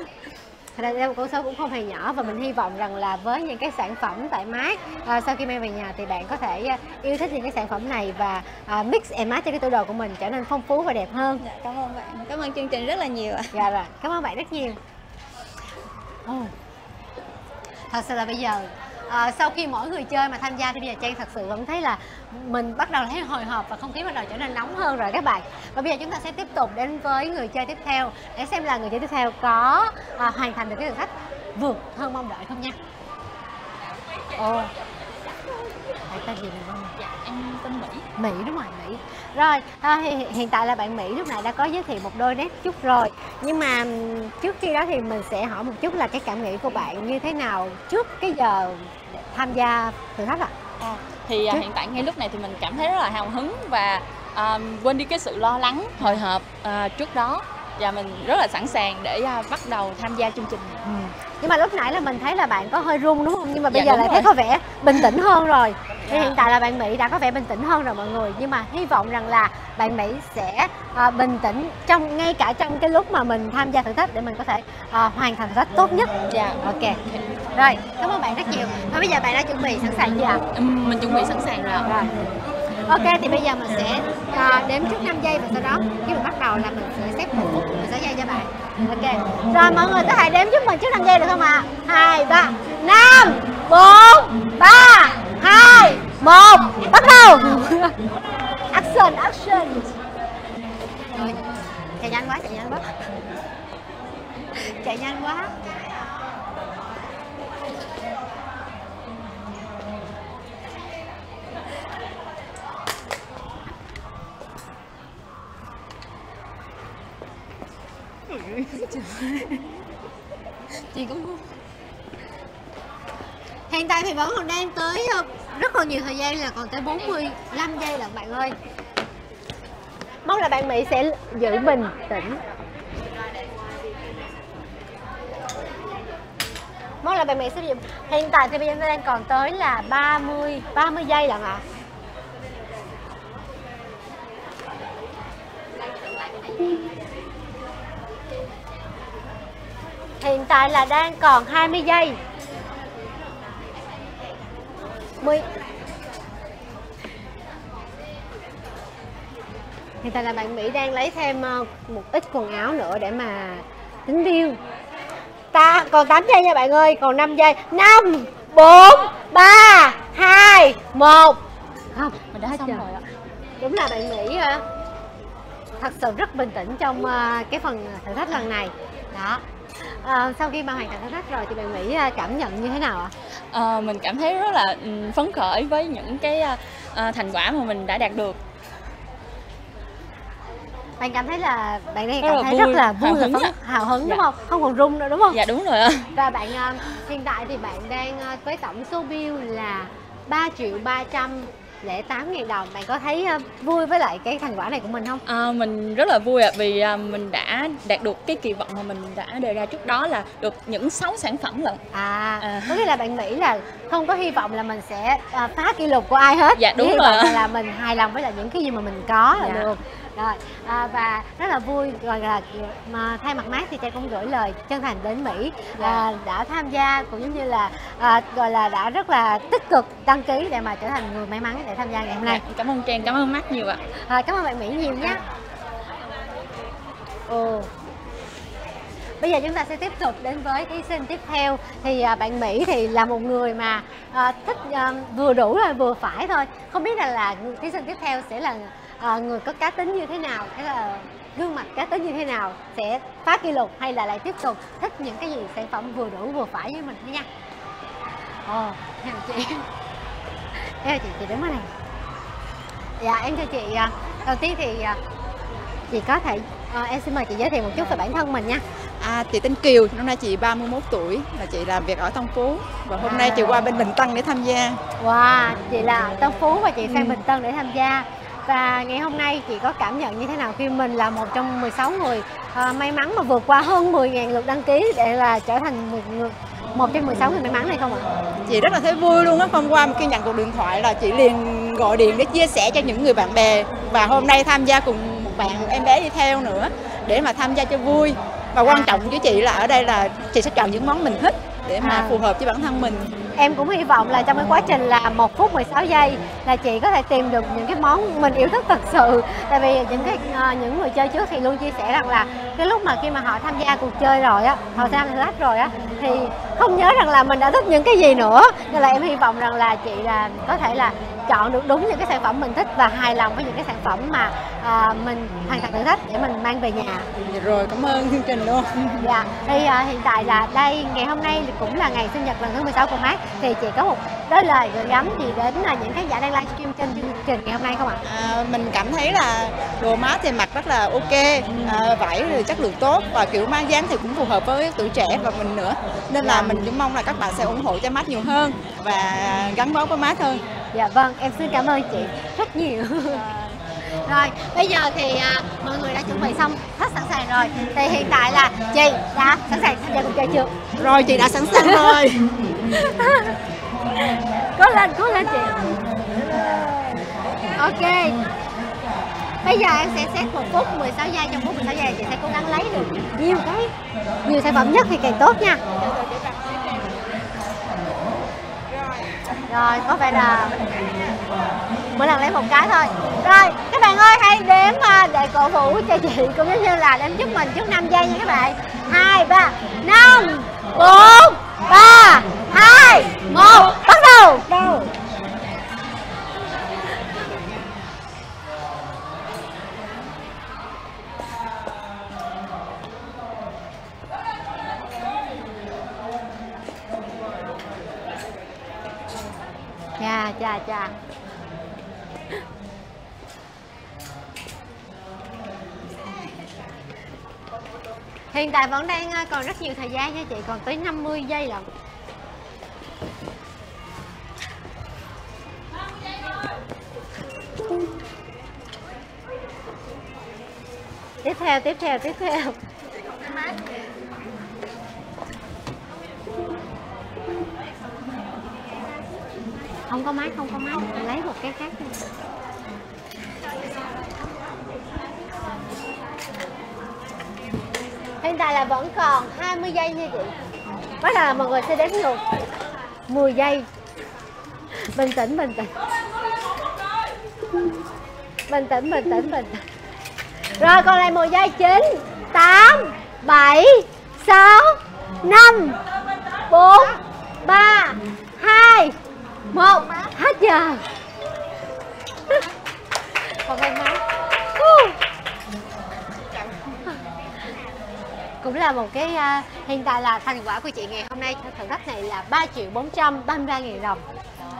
Thật ra đây là một con số cũng không hề nhỏ và mình hy vọng rằng là với những cái sản phẩm tại mát à, sau khi mang về nhà thì bạn có thể à, yêu thích những cái sản phẩm này và à, mix and match cho cái tủ đồ của mình trở nên phong phú và đẹp hơn. Dạ, cảm ơn bạn. Cảm ơn chương trình rất là nhiều ạ. Dạ rồi, cảm ơn bạn rất nhiều. Thật sự là bây giờ à, sau khi mỗi người chơi mà tham gia thì bây giờ Trang thật sự vẫn thấy là mình bắt đầu thấy hồi hộp và không khí bắt đầu trở nên nóng hơn rồi các bạn. Và bây giờ chúng ta sẽ tiếp tục đến với người chơi tiếp theo để xem là người chơi tiếp theo có à, hoàn thành được cái thử thách vượt hơn mong đợi không nha. Ồ tên gì mình không? Dạ, em tên Mỹ. Mỹ đúng rồi Mỹ rồi à, hiện tại là bạn Mỹ lúc này đã có giới thiệu một đôi nét chút rồi nhưng mà trước khi đó thì mình sẽ hỏi một chút là cái cảm nghĩ của bạn như thế nào trước cái giờ tham gia thử thách ạ À, thì à, hiện tại ngay lúc này thì mình cảm thấy rất là hào hứng và à, quên đi cái sự lo lắng, hồi hộp à, trước đó và mình rất là sẵn sàng để à, bắt đầu tham gia chương trình. nhưng mà lúc nãy là mình thấy là bạn có hơi run đúng không nhưng mà bây Dạ, giờ lại thấy rồi. có vẻ bình tĩnh hơn rồi Dạ. hiện tại là bạn Mỹ đã có vẻ bình tĩnh hơn rồi mọi người nhưng mà hy vọng rằng là bạn Mỹ sẽ à, bình tĩnh trong ngay cả trong cái lúc mà mình tham gia thử thách để mình có thể à, hoàn thành thử thách tốt nhất Dạ. ok rồi cảm ơn bạn rất nhiều và bây giờ bạn đã chuẩn bị sẵn sàng chưa ạ Mình chuẩn bị sẵn sàng rồi. rồi ok thì bây giờ mình sẽ à, đếm trước 5 giây và sau đó khi mình bắt đầu là mình sẽ xếp một phút 16 giây cho bạn. Ok. Rồi mọi người có thể đếm giúp mình trước 5 giây được không ạ? Hai ba. Năm bốn ba hai một. Bắt đầu. Action action. Rồi chạy nhanh quá chạy nhanh quá. Chạy nhanh quá. Chị cũng Hiện tại thì vẫn còn đang tới ờ, rất còn nhiều thời gian là còn tới 45 giây lận bạn ơi. Mong là bạn Mỹ sẽ giữ bình tĩnh. Mong là bạn Mỹ sẽ giữ Hiện tại thì bây giờ đang còn tới là 30 30 giây lận ạ. Hiện tại là đang còn 20 giây. 10 Hiện tại là bạn Mỹ đang lấy thêm ờ, một ít quần áo nữa để mà tính bill Ta còn 8 giây nha bạn ơi, còn 5 giây. 5 4 3 2 2 1 không mình đã hết xong rồi ạ. Đúng là bạn Mỹ à, thật sự rất bình tĩnh trong à, cái phần thử thách lần này. Đó à, sau khi mà hoàn thành thử thách rồi thì bạn Mỹ à, cảm nhận như thế nào ạ? Ờ, mình cảm thấy rất là ừm, phấn khởi với những cái à, à, thành quả mà mình đã đạt được. Bạn cảm thấy là bạn đang cảm thấy vui, rất là vui hào hứng phấn hào hứng đúng Dạ. không? Không còn run nữa đúng không? Dạ đúng rồi ạ. Và bạn à, hiện tại thì bạn đang à, với tổng số bill là 3 triệu 308 ngàn đồng bạn có thấy à, vui với lại cái thành quả này của mình không À, mình rất là vui ạ vì à, mình đã đạt được cái kỳ vọng mà mình đã đề ra trước đó là được những 6 sản phẩm lận. À, À. có nghĩa là bạn nghĩ là không có hy vọng là mình sẽ à, phá kỷ lục của ai hết. Dạ, đúng rồi là mình hài lòng với lại những cái gì mà mình có là Dạ. được. Rồi, à, và rất là vui rồi là mà thay mặt mát thì Trang cũng gửi lời chân thành đến Mỹ Dạ. à, đã tham gia cũng giống như là à, gọi là đã rất là tích cực đăng ký để mà trở thành người may mắn để tham gia ngày hôm nay. Dạ, cảm ơn Trang, cảm ơn Mark nhiều ạ. À, cảm ơn bạn Mỹ nhiều nhé. Ồ. Bây giờ chúng ta sẽ tiếp tục đến với thí sinh tiếp theo thì à, bạn Mỹ thì là một người mà à, thích à, vừa đủ rồi vừa phải thôi. Không biết là là thí sinh tiếp theo sẽ là à, người có cá tính như thế nào hay là gương mặt cá tính như thế nào sẽ phá kỷ lục hay là lại tiếp tục thích những cái gì sản phẩm vừa đủ vừa phải với mình thôi nha. Ồ, theo chị. Theo chị chị đứng ở này. Dạ em thưa chị à, đầu tiên thì à, chị có thể à, em xin mời chị giới thiệu một chút về bản thân mình nha. À, chị tên Kiều, năm nay chị 31 tuổi và chị làm việc ở Tân Phú và hôm nay chị qua bên Bình Tân để tham gia. Wow, chị là Tân Phú và chị sang Bình Tân để tham gia. Và ngày hôm nay chị có cảm nhận như thế nào khi mình là một trong 16 người à, may mắn mà vượt qua hơn 10.000 lượt đăng ký để là trở thành một người một trong 16 người may mắn này không ạ? Chị rất là thấy vui luôn á, hôm qua khi nhận cuộc điện thoại là chị liền gọi điện để chia sẻ cho những người bạn bè và hôm nay tham gia cùng một bạn em bé đi theo nữa để mà tham gia cho vui. Và quan trọng với chị là ở đây là chị sẽ chọn những món mình thích để mà À. phù hợp với bản thân mình. Em cũng hy vọng là trong cái quá trình là một phút 16 giây là chị có thể tìm được những cái món mình yêu thích thật sự. Tại vì những cái ờ, những người chơi trước thì luôn chia sẻ rằng là cái lúc mà khi mà họ tham gia cuộc chơi rồi á, họ tham gia thử rồi á thì không nhớ rằng là mình đã thích những cái gì nữa. Nên là em hy vọng rằng là chị là có thể là chọn được đúng những cái sản phẩm mình thích và hài lòng với những cái sản phẩm mà à, mình hoàn thành thử thách để mình mang về nhà. Dạ rồi, cảm ơn chương trình luôn. Dạ, thì à, hiện tại là đây ngày hôm nay cũng là ngày sinh nhật lần thứ 16 của Mát thì chị có một đôi lời gửi gắm gì đến là những khán giả đang livestream trên chương trình ngày hôm nay không ạ? À, mình cảm thấy là đồ mát thì mặc rất là ok, à, vải thì chất lượng tốt và kiểu mang dáng thì cũng phù hợp với tuổi trẻ và mình nữa. Nên là mình cũng mong là các bạn sẽ ủng hộ cho mát nhiều hơn và gắn bó với mát hơn. Dạ vâng, em xin cảm ơn chị rất nhiều. Rồi, bây giờ thì à, mọi người đã chuẩn bị xong hết sẵn sàng rồi Thì hiện tại là chị đã sẵn sàng tham gia cuộc chơi chưa? Rồi chị đã sẵn sàng rồi. Cố lên, cố lên chị Ok Bây giờ em sẽ xét một phút 16 giây Trong phút 16 giây chị sẽ cố gắng lấy được nhiều cái Nhiều sản phẩm nhất thì càng tốt nha rồi, có vẻ là mỗi lần lấy một cái thôi. Rồi, các bạn ơi hãy đếm à, để cổ vũ cho chị Cũng giống như là đếm chúc mình trước 5 giây nha các bạn. 2, 3, 5, 4, 3, 2, 1 là vẫn đang ờ, còn rất nhiều thời gian nha chị, còn tới 50 giây lận. Tiếp theo, tiếp theo, tiếp theo. Không có mát, không có mát, lấy một cái khác đi. Hiện là vẫn còn 20 giây nha chị. Bắt đầu là mọi người sẽ đếm ngược 10 giây. Bình tĩnh, bình tĩnh. Bình tĩnh, bình tĩnh, bình tĩnh. Rồi còn lại 10 giây. 9 8 7 6 5 4 3 2 1 hết giờ. Là một cái uh, hiện tại là thành quả của chị ngày hôm nay thử thách này là 3 triệu 433 ngàn đồng.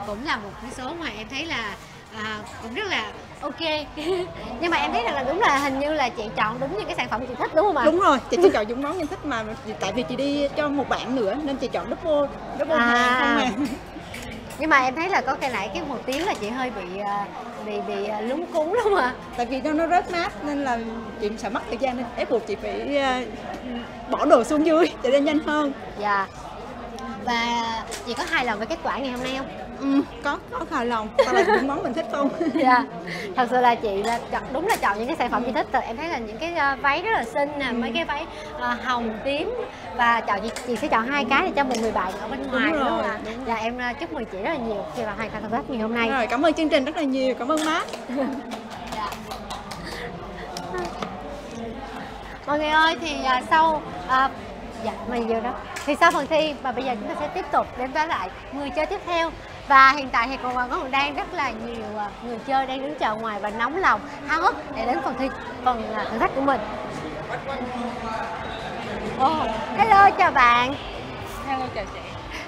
Cũng là một cái số mà em thấy là à, cũng rất là ok. Nhưng mà em thấy rằng là đúng là hình như là chị chọn đúng những cái sản phẩm chị thích đúng không ạ? Đúng rồi chị chỉ chọn những món em thích mà tại vì chị đi cho một bạn nữa nên chị chọn double double À. hàng không à. Nhưng mà em thấy là có cái nãy cái một tiếng là chị hơi bị à, bị bị à, lúng cúng không ạ. Tại vì nó nó rớt mát nên là chị sợ mất thời gian nên ép buộc chị phải ờ, bỏ đồ xuống dưới để nó nhanh hơn. Dạ. Và chị có hài lòng với kết quả ngày hôm nay không ừ, có có hài lòng. Tao là những món mình thích không? Dạ. Thật sự là chị là chọn, đúng là chọn những cái sản phẩm chị thích. Thật em thấy là những cái à, váy rất là xinh nè mấy cái váy à, hồng tím. Và chọn chị, chị sẽ chọn hai cái để cho một người bạn ở bên ngoài đúng, rồi, không ạ đúng dạ em à, chúc mừng chị rất là nhiều khi mà hoàn thành thử thách ngày hôm nay. Rồi cảm ơn chương trình rất là nhiều. Cảm ơn má. Dạ. Mọi người ơi thì à, sau à, dạ mày giờ đó. Thì sau phần thi và bây giờ chúng ta sẽ tiếp tục đến với lại người chơi tiếp theo và hiện tại thì còn còn đang rất là nhiều à, người chơi đang đứng chờ ngoài và nóng lòng háo hức để đến phần thi phần à, thử thách của mình. Oh, hello chào bạn. Hello chào chị.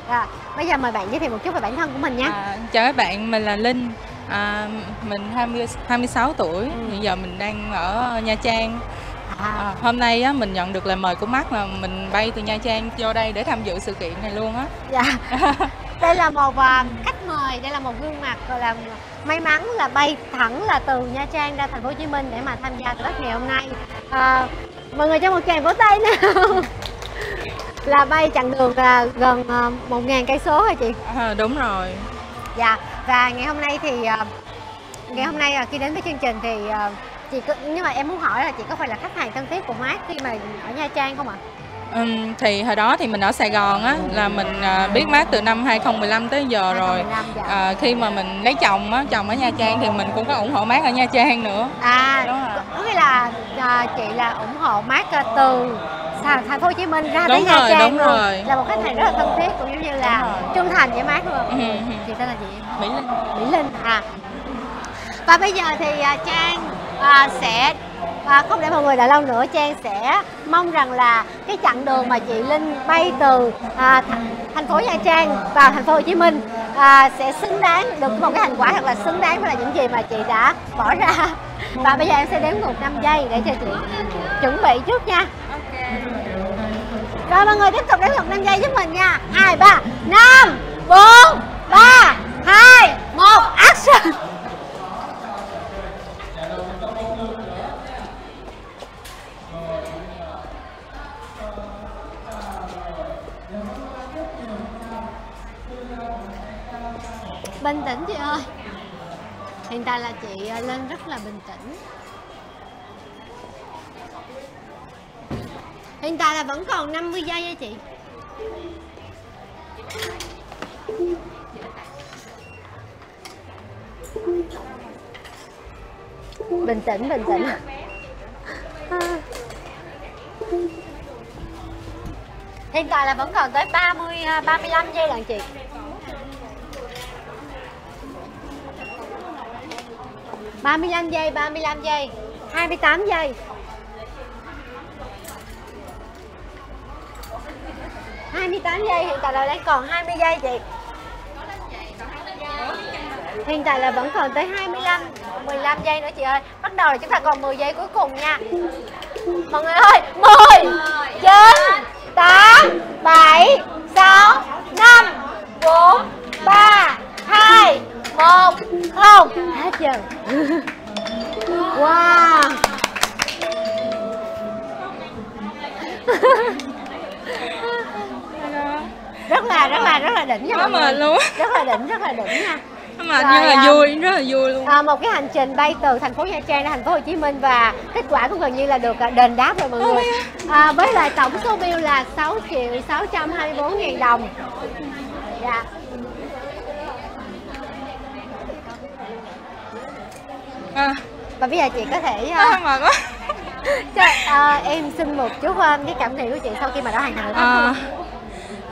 À, bây giờ mời bạn giới thiệu một chút về bản thân của mình nhé. À, chào các bạn, mình là Linh. À, mình 20, 26 tuổi, hiện giờ mình đang ở Nha Trang. À, hôm nay á, mình nhận được lời mời của Mark là mình bay từ Nha Trang vô đây để tham dự sự kiện này luôn á. Dạ. đây là một à, khách mời, đây là một gương mặt gọi là may mắn là bay thẳng là từ Nha Trang ra thành phố Hồ Chí Minh để mà tham gia thách ngày hôm nay. À, mọi người cho một tràng vỗ tay nào. là bay chặng đường là gần à, một ngàn cây số hả chị? À, đúng rồi. Dạ. Và ngày hôm nay thì à, ngày hôm nay à, khi đến với chương trình thì chị nhưng mà em muốn hỏi là chị có phải là khách hàng thân thiết của Mát khi mà ở Nha Trang không ạ? Ừm, thì hồi đó thì mình ở Sài Gòn á là mình à, biết Mark từ năm 2015 tới giờ rồi. 2015. À, khi mà mình lấy chồng á, chồng ở Nha Trang thì mình cũng có ủng hộ Mark ở Nha Trang nữa. À, Đúng rồi. có nghĩa là à, chị là ủng hộ à, từ thành thành phố Hồ Chí Minh ra tới Đúng Nha rồi, Trang đúng luôn. rồi. Là một khách hàng rất là thân thiết cũng giống như là trung thành với Mark luôn. Ừ, ừ. Chị tên là gì? Mỹ Linh. Mỹ Linh à. Và bây giờ thì à, Trang à, sẽ và không để mọi người đợi lâu nữa Trang sẽ mong rằng là cái chặng đường mà chị Linh bay từ à, thành, thành phố Nha Trang vào thành phố Hồ Chí Minh à, sẽ xứng đáng được một cái thành quả thật là xứng đáng với là những gì mà chị đã bỏ ra. Và bây giờ em sẽ đếm ngược 5 giây để cho chị chuẩn bị trước nha. Rồi mọi người tiếp tục đếm ngược 5 giây giúp mình nha. 2, 3, 5, 4, 3, 2, 1, action! Bình tĩnh chị ơi. Hiện tại là chị à, lên rất là bình tĩnh. Hiện tại là vẫn còn 50 giây nha chị. Bình tĩnh, bình tĩnh. Hiện tại là vẫn còn tới 30, 35 à, giây lận chị. Ba mươi lăm giây, 35 giây 28 giây. 28 giây, hiện tại là đang còn 20 giây chị. Hiện tại là vẫn còn tới 25 15 giây nữa chị ơi. Bắt đầu là chúng ta còn 10 giây cuối cùng nha. Mọi người ơi 10 9 8 7 6 5 4 3 2 1 0 Hết giờ. Wow. Rất là rất là rất là đỉnh nha Quá mệt luôn. rất là đỉnh rất là đỉnh nha. Mà Rồi, nhưng là à, vui, rất là vui luôn. à, một cái hành trình bay từ thành phố Nha Trang ra thành phố Hồ Chí Minh và kết quả cũng gần như là được à, đền đáp rồi mọi người. à, với lại tổng số bill là 6 triệu 624 ngàn đồng. Dạ À, và bây giờ chị có thể à, à, mệt quá. cho, à, em xin một chút à, cái cảm nghĩ của chị sau khi mà đã hoàn thành À,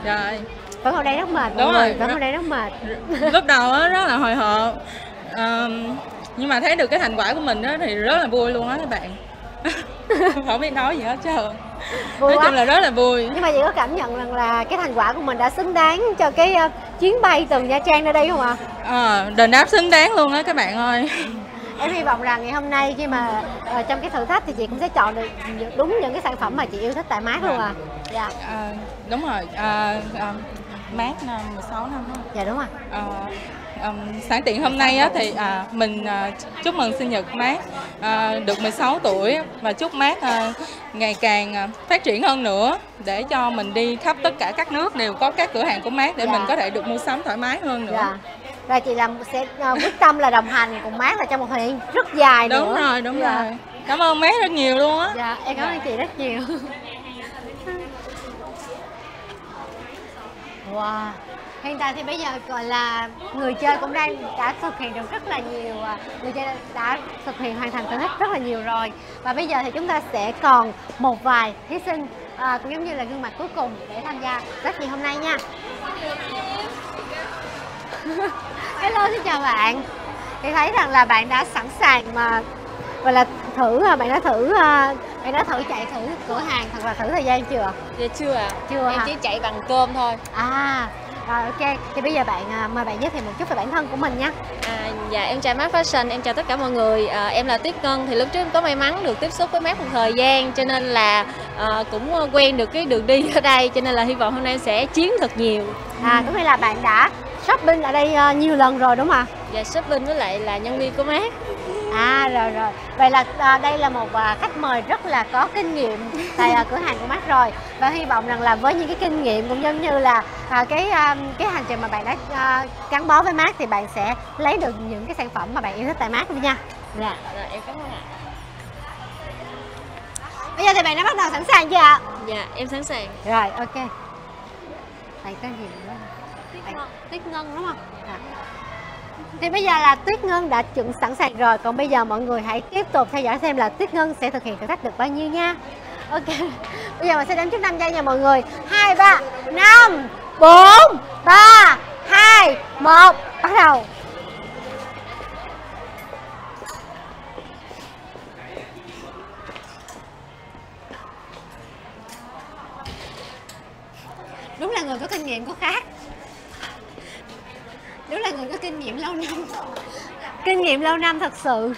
rồi vẫn còn đang rất mệt Đúng rồi. vẫn còn đang rất mệt. Lúc đầu á rất là hồi hộp. Ờm, nhưng mà thấy được cái thành quả của mình á thì rất là vui luôn á các bạn. Không biết nói gì hết trơn. Vui nói quá. chung là rất là vui. Nhưng mà chị có cảm nhận rằng là cái thành quả của mình đã xứng đáng cho cái ờ, chuyến bay từ Nha Trang ra đây không ạ? Ờ, đền đáp xứng đáng luôn á các bạn ơi Em hy vọng rằng ngày hôm nay khi mà ờ, trong cái thử thách thì chị cũng sẽ chọn được đúng những cái sản phẩm mà chị yêu thích tại mát luôn à. Dạ, À, đúng rồi à, à, mát năm 16 năm đó. dạ đúng rồi. À, ừm, sẵn tiện hôm nay á, thì à, mình à, chúc mừng sinh nhật mát à, được 16 tuổi và chúc mát à, ngày càng à, phát triển hơn nữa để cho mình đi khắp tất cả các nước đều có các cửa hàng của mát để Dạ. mình có thể được mua sắm thoải mái hơn nữa. Dạ. Rồi chị làm sẽ ờ, quyết tâm là đồng hành cùng mát là trong một thời gian rất dài Đúng nữa. rồi, đúng Dạ. rồi. Cảm ơn mát rất nhiều luôn á. Dạ, em cảm ơn chị rất nhiều. Wow. Hiện tại thì bây giờ gọi là người chơi cũng đang đã thực hiện được rất là nhiều à, người chơi đã, đã thực hiện hoàn thành thử thách rất là nhiều rồi và bây giờ thì chúng ta sẽ còn một vài thí sinh à, cũng giống như là gương mặt cuối cùng để tham gia rất nhiều hôm nay nha Hello xin chào bạn thì thấy rằng là bạn đã sẵn sàng mà gọi là thử à, bạn đã thử à, bạn đã thử chạy thử cửa hàng thật là thử thời gian chưa Dạ chưa ạ. chưa Em hả chỉ chạy bằng cơm thôi. à rồi ok thì bây giờ bạn à, mời bạn giới thiệu một chút về bản thân của mình nhé À, dạ em chào Mát Fashion, em chào tất cả mọi người. À, em là Tuyết Ngân thì lúc trước em có may mắn được tiếp xúc với Mát một thời gian cho nên là à, cũng quen được cái đường đi ở đây cho nên là hy vọng hôm nay em sẽ chiến thật nhiều. à có nghĩa là bạn đã shopping ở đây à, nhiều lần rồi đúng không ạ Dạ shopping với lại là nhân viên của Mát. À rồi rồi. Vậy là à, đây là một à, khách mời rất là có kinh nghiệm tại à, cửa hàng của Mát rồi và hy vọng rằng là với những cái kinh nghiệm cũng giống như là à, cái à, cái hành trình mà bạn đã à, gắn bó với Mát thì bạn sẽ lấy được những cái sản phẩm mà bạn yêu thích tại Mát luôn nha. Dạ. Rồi em cảm ơn ạ. Bây giờ thì bạn đã bắt đầu sẵn sàng chưa ạ? Dạ em sẵn sàng. Rồi ok. Bạn tên gì nữa? Dạ. Tuyết Ngân đúng không? Dạ. Thì bây giờ là Tuyết Ngân đã chuẩn sẵn sàng rồi. Còn bây giờ mọi người hãy tiếp tục theo dõi xem là Tuyết Ngân sẽ thực hiện thử thách được bao nhiêu nha. Ok. Bây giờ mình sẽ đếm trước 5 giây nha mọi người. 2, 3, 5, 4, 3, 2, 1 Bắt đầu. Đúng là người có kinh nghiệm có khác Đúng là người có kinh nghiệm lâu năm. Kinh nghiệm lâu năm thật sự.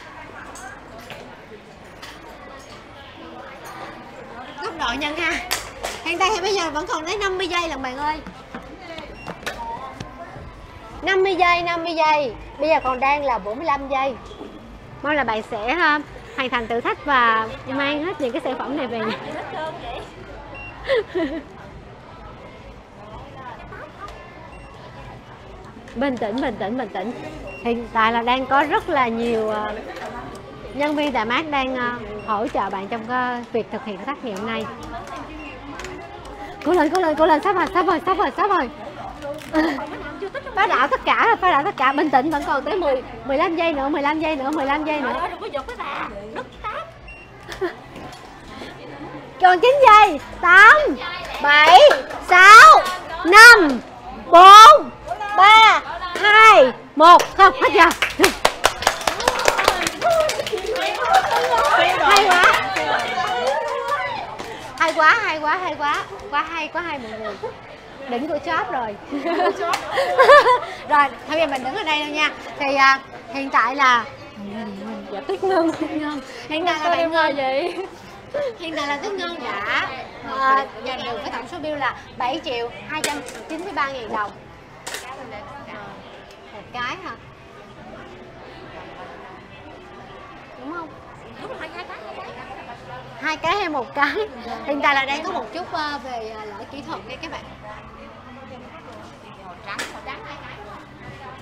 Góc độ nhân ha. Hiện tại thì bây giờ vẫn còn tới 50 giây lần bạn ơi. 50 giây, 50 giây. Bây giờ còn đang là 45 giây. Mong là bạn sẽ ha, hoàn thành thử thách và mang hết những cái sản phẩm này về nhà bình tĩnh bình tĩnh bình tĩnh. Hiện tại là đang có rất là nhiều ờ, nhân viên tại mát đang ờ, hỗ trợ bạn trong cái việc thực hiện tác nghiệm này. Cố lên cố lên cố lên sắp rồi sắp rồi sắp rồi sắp rồi. Phá đảo tất cả rồi phá đảo tất cả. Bình tĩnh vẫn còn tới 10 15 giây nữa 15 giây nữa 15 giây nữa. Còn 9 giây. 8 7 6 5 4 3 2 1 không hết giờ. Hay quá. Hay quá hay quá hay quá. Quá hay quá hay mọi người. Đỉnh của chóp rồi. Rồi thôi bây giờ mình đứng ở đây đâu nha. Thì à, hiện tại là dạ tuyết ngân. Hiện tại là bạn ngân. vậy? hiện tại là tuyết ngân đã à, giành được cái tổng số bill là 7 triệu 293 ngàn đồng. một cái hả? Đúng không? Hai cái. Hay một cái? Hiện tại là đang có một chút ờ, về ờ, lỗi kỹ thuật đấy các bạn.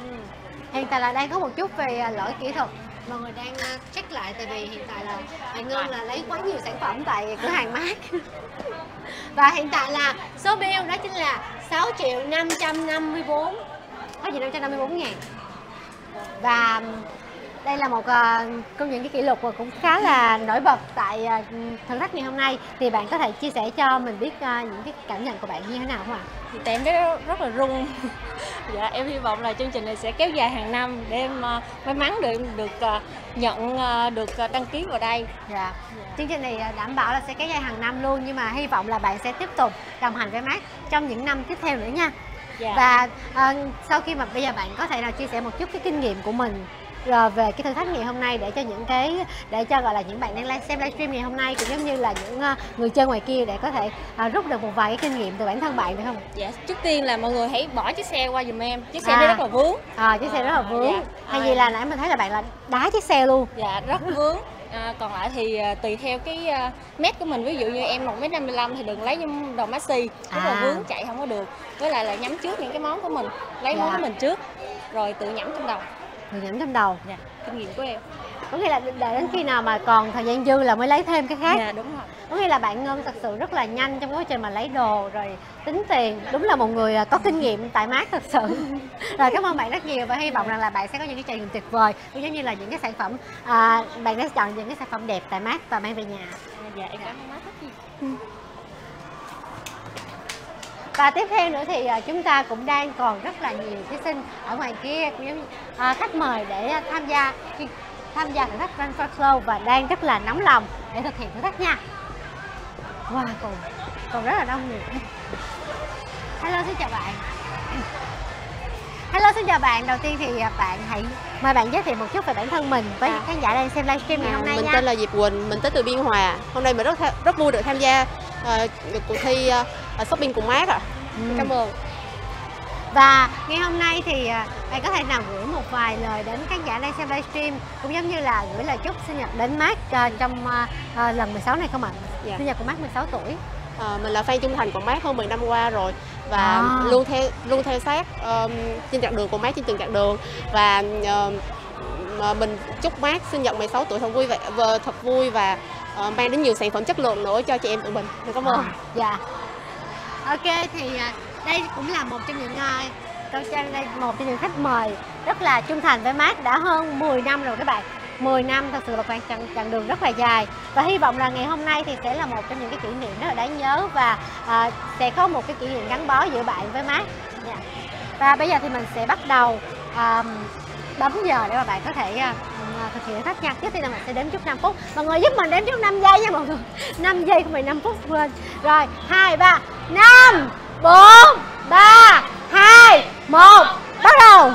Ừ. hiện tại là đang có một chút về ờ, lỗi kỹ thuật. Mọi người đang check lại tại vì hiện tại là bạn ngân là lấy quá nhiều sản phẩm tại cửa hàng mát và hiện tại là số bill đó chính là 6 triệu 554 có gì 554 ngàn và đây là một trong những cái kỷ lục và cũng khá là nổi bật tại à, thử thách ngày hôm nay thì bạn có thể chia sẻ cho mình biết à, những cái cảm nhận của bạn như thế nào không ạ? thì tại em rất, rất là rung dạ em hy vọng là chương trình này sẽ kéo dài hàng năm để em ờ, may mắn được được ờ, nhận ờ, được ờ, đăng ký vào đây Dạ. Chương trình này đảm bảo là sẽ kéo dài hàng năm luôn nhưng mà hy vọng là bạn sẽ tiếp tục đồng hành với Mát trong những năm tiếp theo nữa nha. Dạ. Và à, sau khi mà bây giờ bạn có thể nào chia sẻ một chút cái kinh nghiệm của mình rồi về cái thử thách ngày hôm nay để cho những cái để cho gọi là những bạn đang xem livestream ngày hôm nay cũng giống như là những à, người chơi ngoài kia để có thể à, rút được một vài cái kinh nghiệm từ bản thân bạn được không? dạ trước tiên là mọi người hãy bỏ chiếc xe qua giùm em chiếc xe À. rất là vướng À, chiếc xe rất là vướng. dạ. Hay À. gì là nãy mình thấy là bạn là đá chiếc xe luôn. dạ rất vướng À, còn lại thì à, tùy theo cái à, mét của mình. Ví dụ như em 1m55 thì đừng lấy những đồ maxi. Rất là À. vướng chạy không có được. Với lại là nhắm trước những cái món của mình. Lấy món Dạ. của mình trước rồi tự nhắm trong đầu Người nhẩm trong đầu. dạ kinh nghiệm của em. Có nghĩa là đợi đến khi nào mà còn thời gian dư là mới lấy thêm cái khác. dạ đúng rồi. Có nghĩa là bạn ngân thật sự rất là nhanh trong quá trình mà lấy đồ rồi tính tiền. Đúng là một người à, có kinh nghiệm tại mát thật sự. Rồi cảm ơn bạn rất nhiều và hy vọng rằng là bạn sẽ có những cái trải nghiệm tuyệt vời. Cũng giống như là những cái sản phẩm à, bạn đã chọn những cái sản phẩm đẹp tại mát và mang về nhà. Dạ em cảm ơn má rất nhiều và tiếp theo nữa thì à, chúng ta cũng đang còn rất là nhiều thí sinh ở ngoài kia cũng à, khách mời để tham gia tham gia thử thách Run for Slow và đang rất là nóng lòng để thực hiện thử thách nha. Wow còn còn rất là đông người. Hello xin chào bạn hello xin chào bạn đầu tiên thì à, bạn hãy mời bạn giới thiệu một chút về bản thân mình với À. khán giả đang xem livestream ngày hôm nay mình nha tên là Diệp Quỳnh, mình tới từ Biên Hòa. Hôm nay mình rất rất vui được tham gia được cuộc thi ờ, shopping cùng mát ạ. Ừ. Cảm ơn. Và ngày hôm nay thì à, bạn có thể nào gửi một vài lời đến khán giả đang xem livestream cũng giống như là gửi lời chúc sinh nhật đến Mát à, trong à, à, lần 16 này không ạ? Dạ. Sinh nhật của Mát 16 tuổi. Ờ, mình là fan trung thành của mát hơn 10 năm qua rồi và À. luôn theo luôn theo sát um, trên chặng đường của mát trên từng chặng đường và mà mình chúc mát sinh nhật 16 tuổi thật vui vẻ và thật vui và ờ, mang đến nhiều sản phẩm chất lượng nữa cho chị em tụi mình. Mình cảm ơn. À, dạ. Ok thì à, đây cũng là một trong những à, câu trang đây một trong những khách mời rất là trung thành với Mát đã hơn 10 năm rồi các bạn. 10 năm thật sự là khoảng chặng, chặng đường rất là dài và hy vọng là ngày hôm nay thì sẽ là một trong những cái kỷ niệm rất là đáng nhớ và uh, sẽ có một cái kỷ niệm gắn bó giữa bạn với Mát. yeah. Dạ. Và bây giờ thì mình sẽ bắt đầu um, bấm giờ để mà bạn có thể uh, thực hiện thách nha. Trước tiên là mình sẽ đếm trước 5 phút. Mọi người giúp mình đếm trước 5 giây nha mọi người. 5 giây không phải 5 phút quên. Rồi, 2 3 5 4 3 2 1 bắt đầu.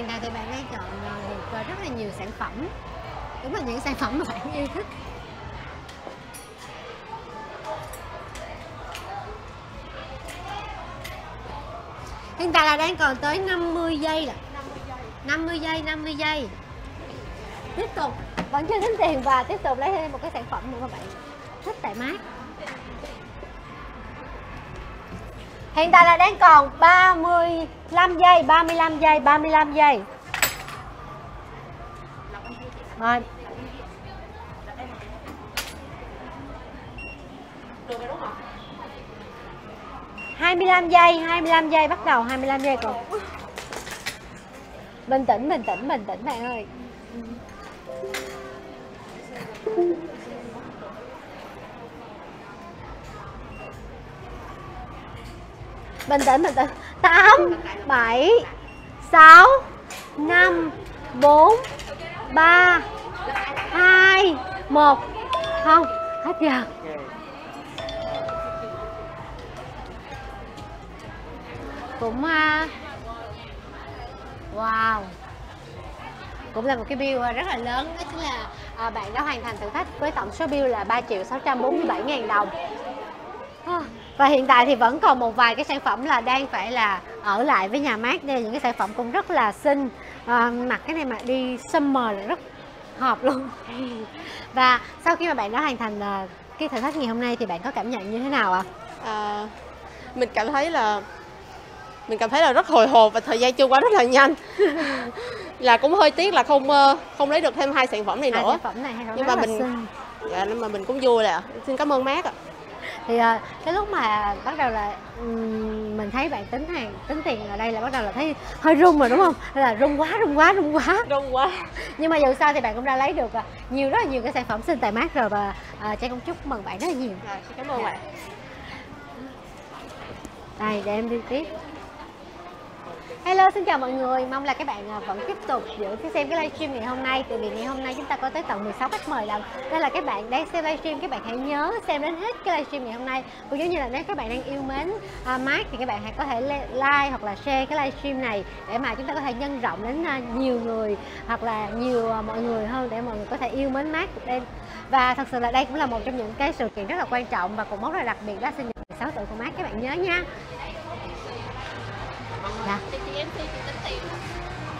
Hiện tại thì bạn đang chọn ờ, được ờ, rất là nhiều sản phẩm. Đúng là những sản phẩm mà bạn yêu thích. Hiện tại là đang còn tới 50 giây là 50 giây, 50 giây. Tiếp tục Vẫn chưa tính tiền và tiếp tục lấy thêm một cái sản phẩm nữa mà bạn thích tại mát Hiện tại là đang còn 35 giây, 35 giây, 35 giây. Rồi. hai mươi lăm giây, 25 giây bắt đầu, 25 giây còn. Bình tĩnh, bình tĩnh, bình tĩnh bạn ơi. Bình tĩnh bình tĩnh. Tám, bảy, sáu, năm, bốn, ba, hai, một. Không, hết giờ. Cũng ờ, wow. Cũng là một cái bill ờ, rất là lớn. Đó chính là ờ, bạn đã hoàn thành thử thách với tổng số bill là 3 triệu 647 ngàn đồng và hiện tại thì vẫn còn một vài cái sản phẩm là đang phải là ở lại với nhà mát đây là những cái sản phẩm cũng rất là xinh. À, mặc cái này mà đi summer là rất hợp luôn. Và sau khi mà bạn đã hoàn thành à, cái thử thách ngày hôm nay thì bạn có cảm nhận như thế nào ạ? À, mình cảm thấy là mình cảm thấy là rất hồi hộp và thời gian trôi qua rất là nhanh. Là cũng hơi tiếc là không ờ, không lấy được thêm hai sản phẩm này Hai nữa. sản phẩm này nhưng mà mình dạ nên mà mình cũng vui là xin cảm ơn mát ạ thì à, cái lúc mà bắt đầu là ừm, mình thấy bạn tính hàng tính tiền ở đây là bắt đầu là thấy hơi rung rồi đúng không? Hay là rung quá rung quá rung quá. Rung quá. Nhưng mà dù sao thì bạn cũng đã lấy được à, nhiều rất là nhiều cái sản phẩm xin tại mát rồi và à, trang cũng chúc mừng bạn rất là nhiều. Rồi, cảm ơn Dạ. bạn đây để em đi tiếp Hello, xin chào mọi người. Mong là các bạn à, vẫn tiếp tục giữ cái xem cái livestream ngày hôm nay. Tại vì ngày hôm nay chúng ta có tới tận 16 khách mời lần. Nên là các bạn đang xem livestream, các bạn hãy nhớ xem đến hết cái livestream ngày hôm nay. Cũng giống như là nếu các bạn đang yêu mến à, Mark thì các bạn hãy có thể like hoặc là share cái livestream này để mà chúng ta có thể nhân rộng đến à, nhiều người hoặc là nhiều à, mọi người hơn để mọi người có thể yêu mến Mark đêm. Và thật sự là đây cũng là một trong những cái sự kiện rất là quan trọng và cũng rất là đặc biệt đó sinh nhật 16 tuổi của Mark các bạn nhớ nha. Dạ. chị MC chị tính tiền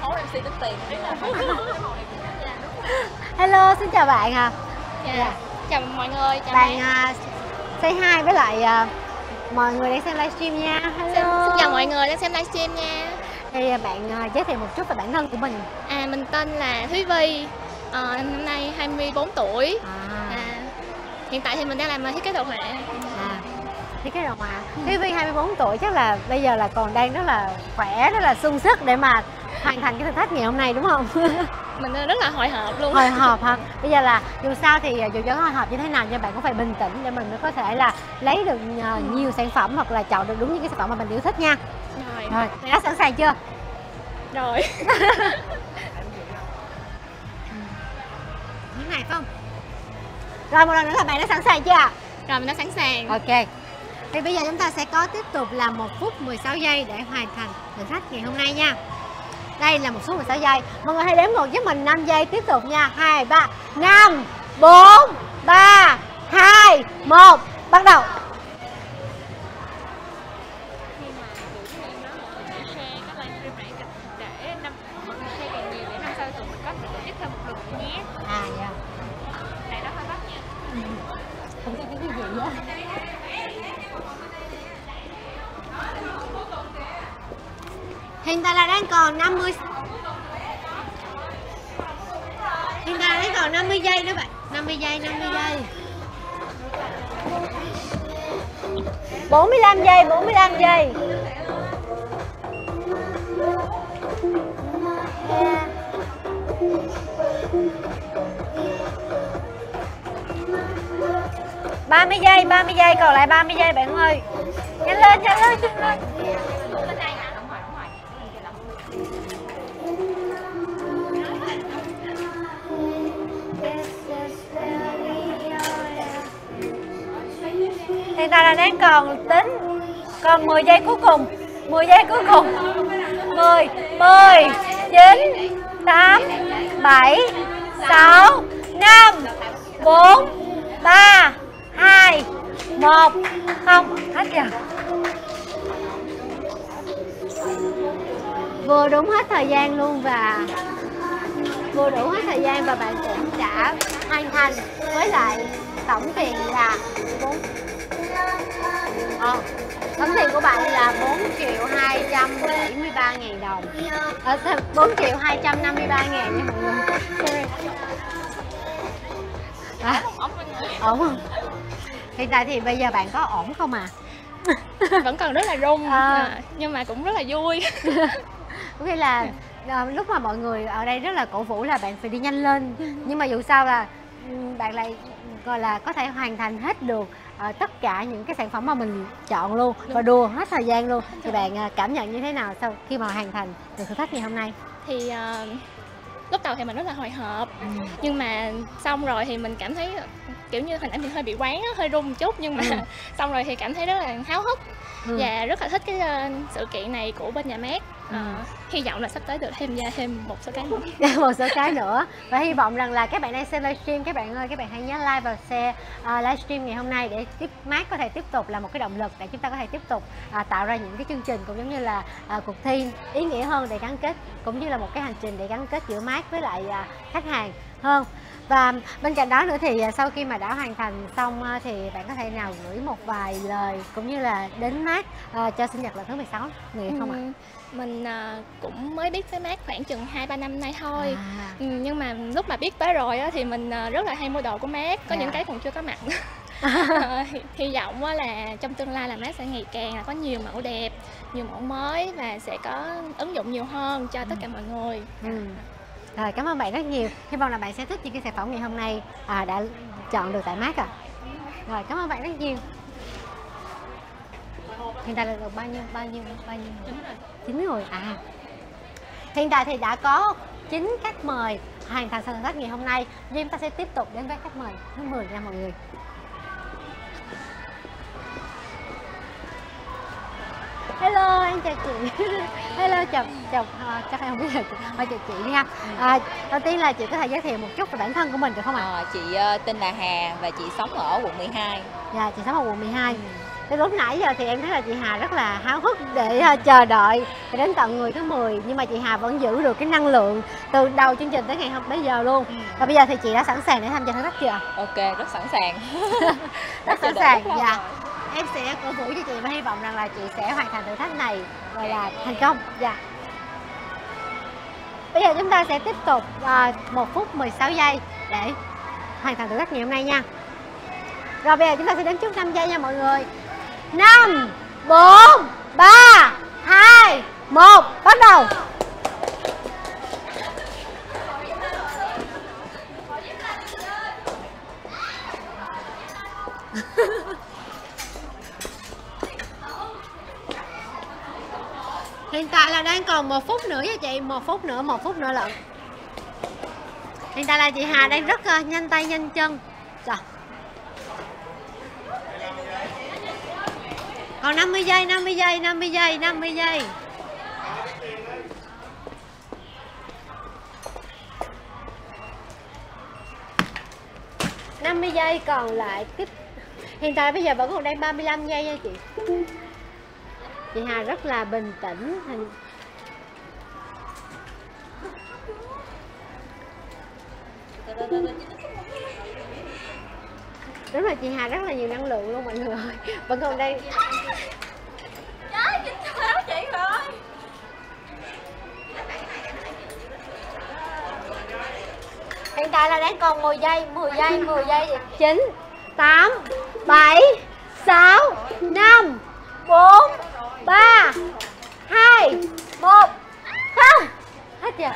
Hấu MC tính tiền đấy là Hello, xin chào bạn à. Dạ. Chào mọi người, chào bạn à, say hi với lại à, mọi người đang xem livestream nha. Hello. Xin, xin chào mọi người đang xem livestream nha. Thì à, bạn à, giới thiệu một chút về bản thân của mình. À mình tên là Thúy Vi. Ờ, năm nay 24 tuổi. À. hiện tại thì mình đang làm thiết kế đồ họa. À. Thiết kế đồ họa. Thúy Vi 24 tuổi chắc là bây giờ là còn đang rất là khỏe, rất là sung sức để mà hoàn thành cái thử thách ngày hôm nay đúng không? Mình rất là hồi hộp luôn. hồi hộp hả? Bây giờ là dù sao thì à, dù cho hồi hộp như thế nào nhưng bạn cũng phải bình tĩnh để mình mới có thể là lấy được à, nhiều sản phẩm hoặc là chọn được đúng những cái sản phẩm mà mình yêu thích nha. Rồi. Rồi, đã sẵn sàng chưa? Rồi. Những này không? Rồi một lần nữa là bạn đã sẵn sàng chưa ạ? Rồi mình đã sẵn sàng. Ok. Thì bây giờ chúng ta sẽ có tiếp tục là 1 phút 16 giây để hoàn thành thử thách ngày hôm nay nha. Đây là một số 16 giây. Mọi người hãy đếm ngược với mình 5 giây tiếp tục nha. 2 3 5 4 3 2 1 bắt đầu. Hiện tại là đang còn 50 Hiện tại là đang còn 50 giây nữa bạn. 50 giây, 50 giây. 45 giây, 45 giây. ba mươi giây, 30 giây, còn lại 30 giây bạn ơi. Nhanh lên, nhanh lên, nhanh lên. Hiện tại là đang còn tính Còn 10 giây cuối cùng 10 giây cuối cùng. 10, 10, 9, 8, 7, 6, 5, 4, 3, 2, 1 Không, hết giờ. Vừa đúng hết thời gian luôn và vừa đủ hết thời gian và bạn cũng đã hoàn thành với lại tổng tiền là 4 Ờ, tổng tiền của bạn là 4 triệu 273 ngàn đồng ờ, 4 triệu 253 ngàn nha mọi người à, ổn không? hiện tại thì bây giờ bạn có ổn không à? Vẫn còn rất là rung À. à, nhưng mà cũng rất là vui. có nghĩa là ờ, lúc mà mọi người ở đây rất là cổ vũ là bạn phải đi nhanh lên nhưng mà dù sao là ừ, bạn lại gọi là có thể hoàn thành hết được ờ, tất cả những cái sản phẩm mà mình chọn luôn và đùa hết thời gian luôn. Thì bạn ờ, cảm nhận như thế nào sau khi mà hoàn thành được thử thách ngày hôm nay? Thì ờ, lúc đầu thì mình rất là hồi hộp. Nhưng mà xong rồi thì mình cảm thấy kiểu như hình ảnh thì hơi bị quán hơi run một chút. Nhưng mà Ừ. xong rồi thì cảm thấy rất là háo hức. Ừ. và rất là thích cái ờ, sự kiện này của bên nhà mát Ờ, hy vọng là sắp tới được tham gia thêm một số cái nữa. Một số cái nữa. Và hy vọng rằng là các bạn đang xem livestream các bạn ơi các bạn hãy nhớ like và share uh, livestream ngày hôm nay để tiếp mát có thể tiếp tục là một cái động lực để chúng ta có thể tiếp tục à, tạo ra những cái chương trình cũng giống như là à, cuộc thi ý nghĩa hơn để gắn kết cũng như là một cái hành trình để gắn kết giữa mát với lại à, khách hàng hơn. Và bên cạnh đó nữa thì sau khi mà đã hoàn thành xong thì bạn có thể nào gửi một vài lời cũng như là đến mát cho sinh nhật lần thứ 16 người không ạ? Ừ, mình à, cũng mới biết tới mát khoảng chừng 2 3 năm nay thôi. À. Ừ, nhưng mà lúc mà biết tới rồi á, thì mình à, rất là hay mua đồ của mát, có Dạ. những cái còn chưa có mặc. Ờ, hy- vọng là trong tương lai là mát sẽ ngày càng là có nhiều mẫu đẹp, nhiều mẫu mới và sẽ có ứng dụng nhiều hơn cho tất cả mọi người. Ừ. Rồi cảm ơn bạn rất nhiều. Hy vọng là bạn sẽ thích những cái sản phẩm ngày hôm nay à, đã chọn được tại mát ạ. Rồi cảm ơn bạn rất nhiều. Hiện tại là được bao nhiêu bao nhiêu bao nhiêu? Chín người. À. Hiện tại thì đã có 9 khách mời hoàn thành thử thách ngày hôm nay. Và chúng ta sẽ tiếp tục đến với khách mời thứ 10 nha mọi người. Hello, em chào chị. Hello, chào chào à, chắc em không biết là chị. Thôi chào chị đi ha. À, đầu tiên là chị có thể giới thiệu một chút về bản thân của mình được không ạ? Ờ, chị tên là Hà và chị sống ở quận 12. Dạ, chị sống ở quận 12. Từ lúc nãy giờ thì em thấy là chị Hà rất là háo hức để à, chờ đợi để đến tận người thứ 10 nhưng mà chị Hà vẫn giữ được cái năng lượng từ đầu chương trình tới ngày hôm bây giờ luôn. Và bây giờ thì chị đã sẵn sàng để tham gia thử thách chưa? Ok, rất sẵn sàng. rất sẵn sàng dạ rồi. em sẽ cổ vũ cho chị và hy vọng rằng là chị sẽ hoàn thành thử thách này gọi là thành công dạ bây giờ chúng ta sẽ tiếp tục à, 1 phút 16 giây để hoàn thành thử thách ngày hôm nay nha rồi bây giờ chúng ta sẽ đếm trước 5 giây nha mọi người 5 4 3 2 1 bắt đầu. Hiện tại là đang còn một phút nữa nha chị một phút nữa một phút nữa lận. Hiện tại là chị Hà đang rất uh, nhanh tay nhanh chân. Trời. Còn 50 giây 50 giây 50 giây 50 giây. năm mươi giây còn lại, tiếp. Hiện tại bây giờ vẫn còn đang 35 giây nha chị. Chị Hà rất là bình tĩnh, hình đúng là chị Hà rất là nhiều năng lượng luôn mọi người ơi vẫn còn chị rồi. hiện tại là đang còn 10 giây 10 giây 10 giây 9 8 7 6 5 4 3 2 1 không hết giờ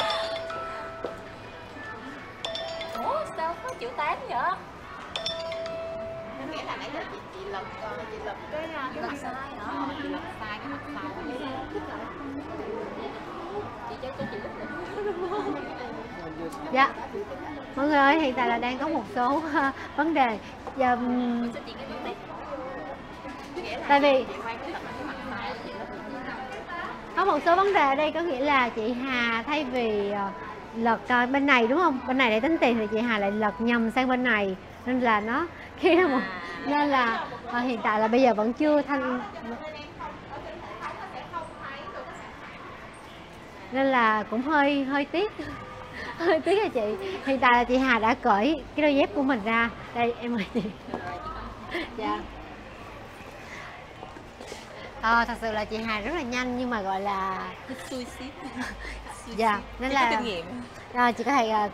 Ủa sao có chữ 8 vậy? Nghĩa là nãy giờ chị chị lật chị lật cái cái mặt sai hả chị lật sai cái mặt sai. Chị cho cho chị dạ. Mọi người ơi hiện tại là đang có một số uh, vấn đề. Giờ, tại vì có một số vấn đề ở đây có nghĩa là chị Hà thay vì ờ, lật ờ, bên này đúng không? Bên này để tính tiền thì chị Hà lại lật nhầm sang bên này. Nên là nó khi một nên là ờ, hiện tại là bây giờ vẫn chưa thanh nên là cũng hơi hơi tiếc. Hơi tiếc hả chị. Hiện tại là chị Hà đã cởi cái đôi dép của mình ra. Đây em mời chị. Dạ. Ờ, thật sự là chị Hà rất là nhanh nhưng mà gọi là Xui dạ nên là kinh nghiệm. à, chị có thể à, ừm,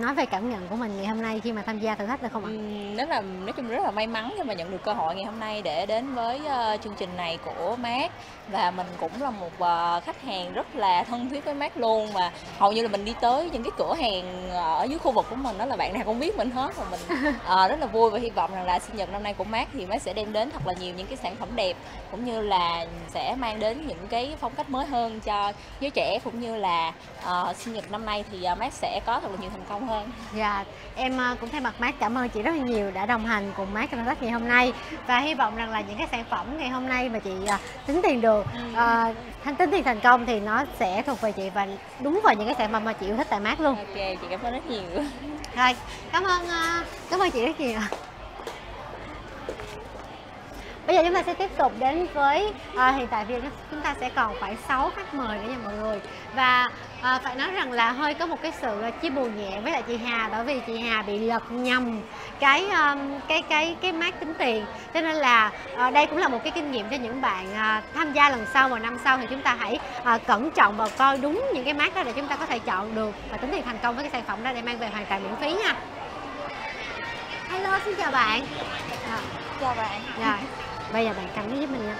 nói về cảm nhận của mình ngày hôm nay khi mà tham gia thử thách được không ạ? Rất là nói chung rất là may mắn khi mà nhận được cơ hội ngày hôm nay để đến với ờ, chương trình này của Mát và mình cũng là một ờ, khách hàng rất là thân thiết với Mát luôn và hầu như là mình đi tới những cái cửa hàng ở dưới khu vực của mình đó là bạn nào cũng biết mình hết và mình ờ, rất là vui và hy vọng rằng là sinh nhật năm nay của Mát thì Mát sẽ đem đến thật là nhiều những cái sản phẩm đẹp cũng như là sẽ mang đến những cái phong cách mới hơn cho giới trẻ cũng như là ờ, sinh nhật năm nay thì ờ, Mát sẽ có thật là nhiều thành công hơn. Dạ, em à, cũng thay mặt Mát cảm ơn chị rất là nhiều đã đồng hành cùng Mát trong thách ngày hôm nay và hy vọng rằng là những cái sản phẩm ngày hôm nay mà chị à, tính tiền được à, thanh tính tiền thành công thì nó sẽ thuộc về chị và đúng vào những cái sản phẩm mà chị yêu thích tại Mát luôn. Ok, chị cảm ơn rất nhiều. Rồi, cảm ơn cảm ơn chị rất nhiều. Bây giờ chúng ta sẽ tiếp tục đến với à, hiện tại vì chúng ta sẽ còn khoảng 6 khách mời nữa nha mọi người. Và à, phải nói rằng là hơi có một cái sự chia buồn nhẹ với lại chị Hà bởi vì chị Hà bị lật nhầm cái um, cái cái cái mát tính tiền. Cho nên là à, đây cũng là một cái kinh nghiệm cho những bạn à, tham gia lần sau và năm sau thì chúng ta hãy à, cẩn trọng và coi đúng những cái mát đó để chúng ta có thể chọn được và tính tiền thành công với cái sản phẩm đó để mang về hoàn toàn miễn phí nha. Hello xin chào bạn. À, chào bạn. Rồi bây giờ bạn cầm giúp mình nha.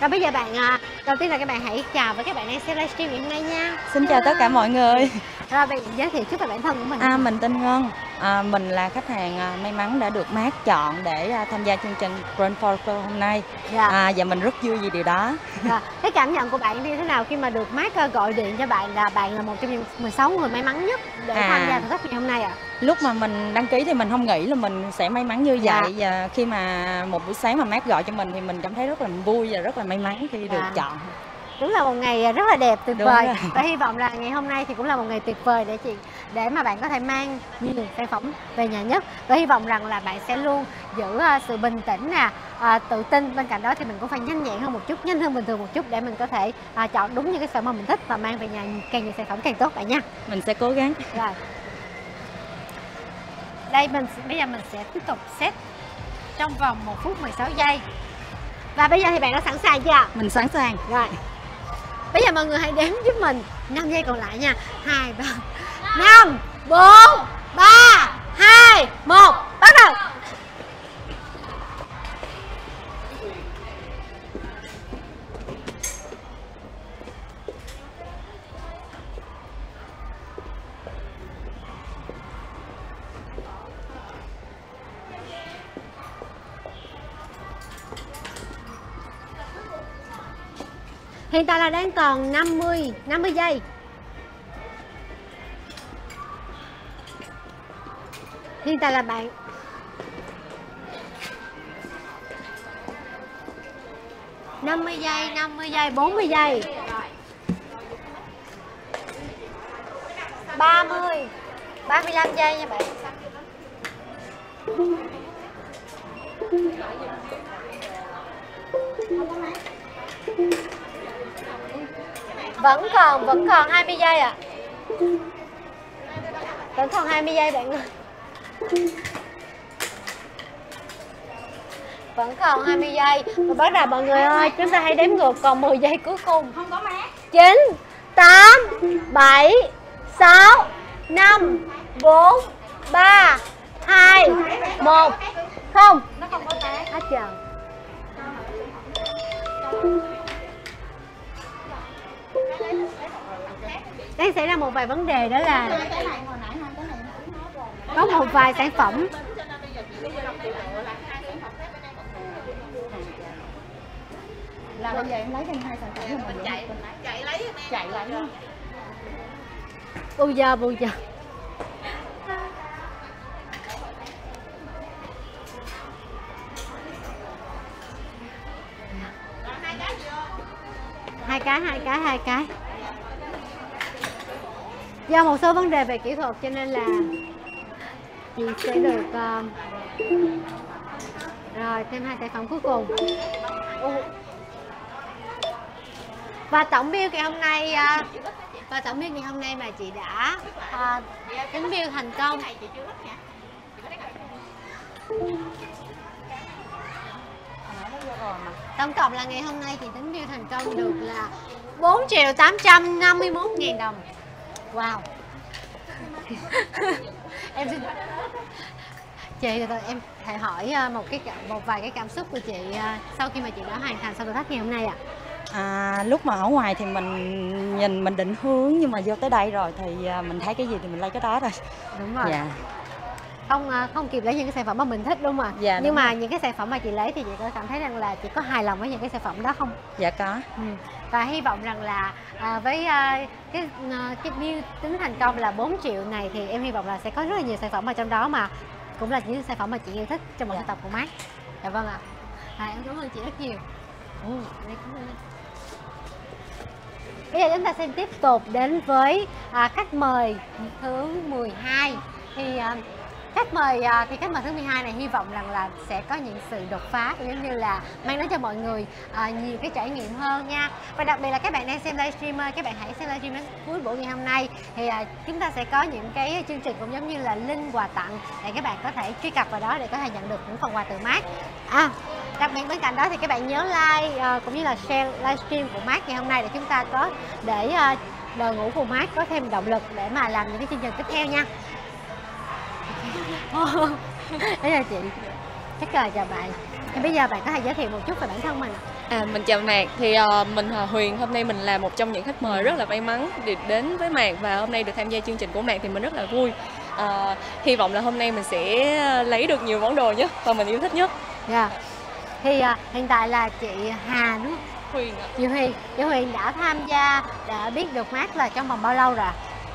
Rồi bây giờ bạn à, đầu tiên là các bạn hãy chào với các bạn đang xem livestream ngày hôm nay nha. Xin chào tất cả mọi người. Rồi bạn giới thiệu chút về bản thân của mình. À, Mình tên Ngân à, Mình là khách hàng à, may mắn đã được mát chọn để à, tham gia chương trình Grand Forker hôm nay Dạ. à, Và mình rất vui vì điều đó Rồi, cái cảm nhận của bạn như thế nào khi mà được Mark à, gọi điện cho bạn là bạn là một trong những 16 người may mắn nhất để À. tham gia thử thách ngày hôm nay ạ? Lúc mà mình đăng ký thì mình không nghĩ là mình sẽ may mắn như Dạ. vậy Và khi mà một buổi sáng mà mát gọi cho mình thì mình cảm thấy rất là vui và rất là may mắn khi được Dạ. chọn Đúng là một ngày rất là đẹp tuyệt Đúng vời. rồi. và hy vọng là ngày hôm nay thì cũng là một ngày tuyệt vời để chị để mà bạn có thể mang nhiều sản phẩm về nhà nhất. Và hy vọng rằng là bạn sẽ luôn giữ à, sự bình tĩnh nè à, tự tin. Bên cạnh đó thì mình cũng phải nhanh nhẹn hơn một chút nhanh hơn bình thường một chút để mình có thể à, chọn đúng những cái sản phẩm mình thích và mang về nhà càng nhiều sản phẩm càng tốt bạn nha. Mình sẽ cố gắng. Rồi. Đây mình bây giờ mình sẽ tiếp tục set trong vòng 1 phút 16 giây. Và bây giờ thì bạn đã sẵn sàng chưa? Mình sẵn sàng. Rồi Bây giờ mọi người hãy đếm giúp mình. 5 giây còn lại nha. 2, 3 5, 4, 3, 2, 1 Bắt đầu. Hiện tại là đang còn 50 50 giây. Hiện tại là bạn. năm mươi giây, 50 giây, 40 giây. 30 35 giây nha bạn. Vẫn còn, vẫn còn 20 giây ạ. Vẫn còn 20 giây bạn ơi. Vẫn còn 20 giây. Và bắt đầu mọi người ơi Chúng ta hãy đếm ngược còn 10 giây cuối cùng. Không có mát. 9 8 7 6 5 4 3 2 1 Không. Nó không có mát. Hết giờ đang xảy ra một vài vấn đề đó là có một vài sản phẩm. Là bây giờ em lấy thêm hai sản phẩm rồi. Mình chạy chạy lấy chạy lấy. Bù giờ bù giờ hai cái hai cái hai cái. Do một số vấn đề về kỹ thuật cho nên là chị sẽ được um... rồi thêm hai sản phẩm cuối cùng. Và tổng bill ngày hôm nay ờ, và tổng bill ngày hôm nay mà chị đã à, tính bill thành công tổng cộng là ngày hôm nay chị tính bill thành công được là 4 triệu 851 ngàn đồng wow em xin chị từ em hãy hỏi à, một cái một vài cái cảm xúc của chị à, sau khi mà chị đã hoàn thành xong thử thách ngày hôm nay ạ À, lúc mà ở ngoài thì mình nhìn mình định hướng nhưng mà vô tới đây rồi thì à, mình thấy cái gì thì mình lấy cái đó thôi. đúng rồi Dạ. Không à, không kịp lấy những cái sản phẩm mà mình thích đúng không ạ Dạ, nhưng mà rồi. những cái sản phẩm mà chị lấy thì chị có cảm thấy rằng là chị có hài lòng với những cái sản phẩm đó không Dạ có. ừ. và hy vọng rằng là à, với à, cái à, cái bill tính thành công là 4 triệu này thì em hy vọng là sẽ có rất là nhiều sản phẩm ở trong đó mà cũng là những sản phẩm mà chị yêu thích trong một Dạ. cái tập của mát dạ vâng ạ à, em cảm ơn chị rất nhiều ừ, đây, cảm ơn em. Bây giờ chúng ta sẽ tiếp tục đến với à, khách mời thứ 12 thì à, khách mời à, thì khách mời thứ 12 này hy vọng rằng là sẽ có những sự đột phá cũng giống như là mang đến cho mọi người à, nhiều cái trải nghiệm hơn nha. Và đặc biệt là các bạn đang xem livestream các bạn hãy xem livestream đến cuối buổi ngày hôm nay. Thì à, chúng ta sẽ có những cái chương trình cũng giống như là link quà tặng để các bạn có thể truy cập vào đó để có thể nhận được những phần quà từ mát à đặc biệt bên cạnh đó thì các bạn nhớ like ờ, cũng như là share livestream của mát ngày hôm nay để chúng ta có để ờ, đội ngũ của mát có thêm động lực để mà làm những cái chương trình tiếp theo nha. Đấy là chị Chắc là chào bạn Thì bây giờ bạn có thể giới thiệu một chút về bản thân mình? À, mình chào Mạc, thì uh, mình là Huyền, hôm nay mình là một trong những khách mời rất là may mắn được đến với Mạc và hôm nay được tham gia chương trình của Mạc thì mình rất là vui. Uh, hy vọng là hôm nay mình sẽ lấy được nhiều món đồ nhất và mình yêu thích nhất. Dạ. Thì uh, hiện tại là chị Hà đúng không? Huyền ạ. Chị Huyền, chị Huyền đã tham gia, đã biết được mát là trong vòng bao lâu rồi?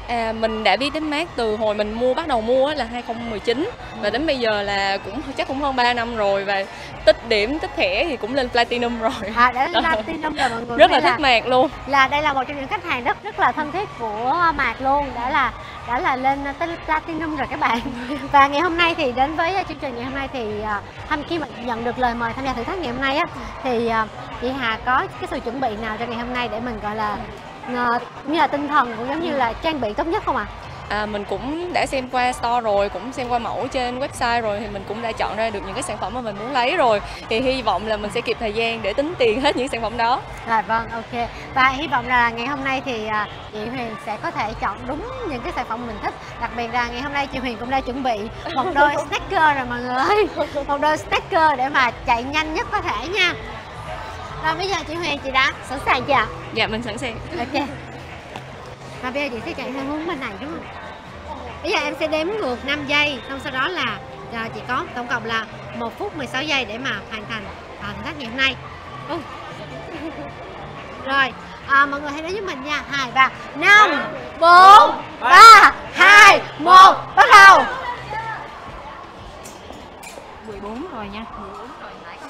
À, mình đã biết đến mát từ hồi mình mua bắt đầu mua là 2019 và đến bây giờ là cũng chắc cũng hơn 3 năm rồi và tích điểm tích thẻ thì cũng lên platinum rồi. À đã lên platinum rồi mọi người. rất là thích mạc luôn. Là đây là một trong những khách hàng rất rất là thân thiết của Mạc luôn, đã là đã là lên tới platinum rồi các bạn. Và ngày hôm nay thì đến với chương trình ngày hôm nay thì à, thăm khi mà nhận được lời mời tham gia thử thách ngày hôm nay á thì à, chị Hà có cái sự chuẩn bị nào cho ngày hôm nay để mình gọi là ờ, như là tinh thần cũng giống như là trang bị tốt nhất không ạ? À, mình cũng đã xem qua store rồi, cũng xem qua mẫu trên website rồi thì mình cũng đã chọn ra được những cái sản phẩm mà mình muốn lấy rồi. Thì hy vọng là mình sẽ kịp thời gian để tính tiền hết những sản phẩm đó. Rồi vâng, ok. Và hy vọng là ngày hôm nay thì à, chị Huyền sẽ có thể chọn đúng những cái sản phẩm mình thích. Đặc biệt là ngày hôm nay chị Huyền cũng đã chuẩn bị một đôi sticker rồi mọi người ơi. Một đôi sticker để mà chạy nhanh nhất có thể nha. Rồi bây giờ chị Huyền chị đã sẵn sàng chưa ạ? Dạ mình sẵn sàng. Ok. Và bây giờ chị sẽ chạy theo hướng bên này đúng không? Bây giờ em sẽ đếm ngược 5 giây, xong sau đó là à, chị có tổng cộng là 1 phút 16 giây để mà hoàn thành à, thử thách ngày hôm nay. Ui. Rồi, à, mọi người hãy đến với mình nha. 2 3 5 4 3 2 1 bắt đầu. 14 rồi nha 14 rồi, nãy có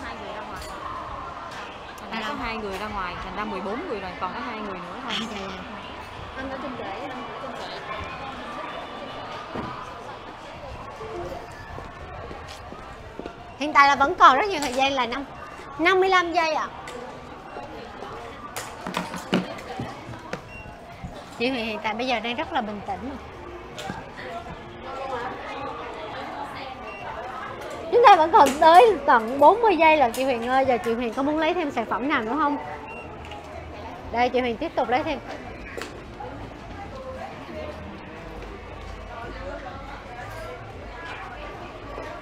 Có hai người ra ngoài, thành ra 14 người rồi, còn có hai người nữa thôi Anh ở trên rễ, anh ở trên rễ. Hiện tại là vẫn còn rất nhiều thời gian là năm 55 giây ạ. Chị Huyền hiện tại bây giờ đang rất là bình tĩnh. Ta vẫn còn tới tận 40 giây là chị Huyền ơi. Giờ chị Huyền có muốn lấy thêm sản phẩm nào nữa không? Đây chị Huyền tiếp tục lấy thêm.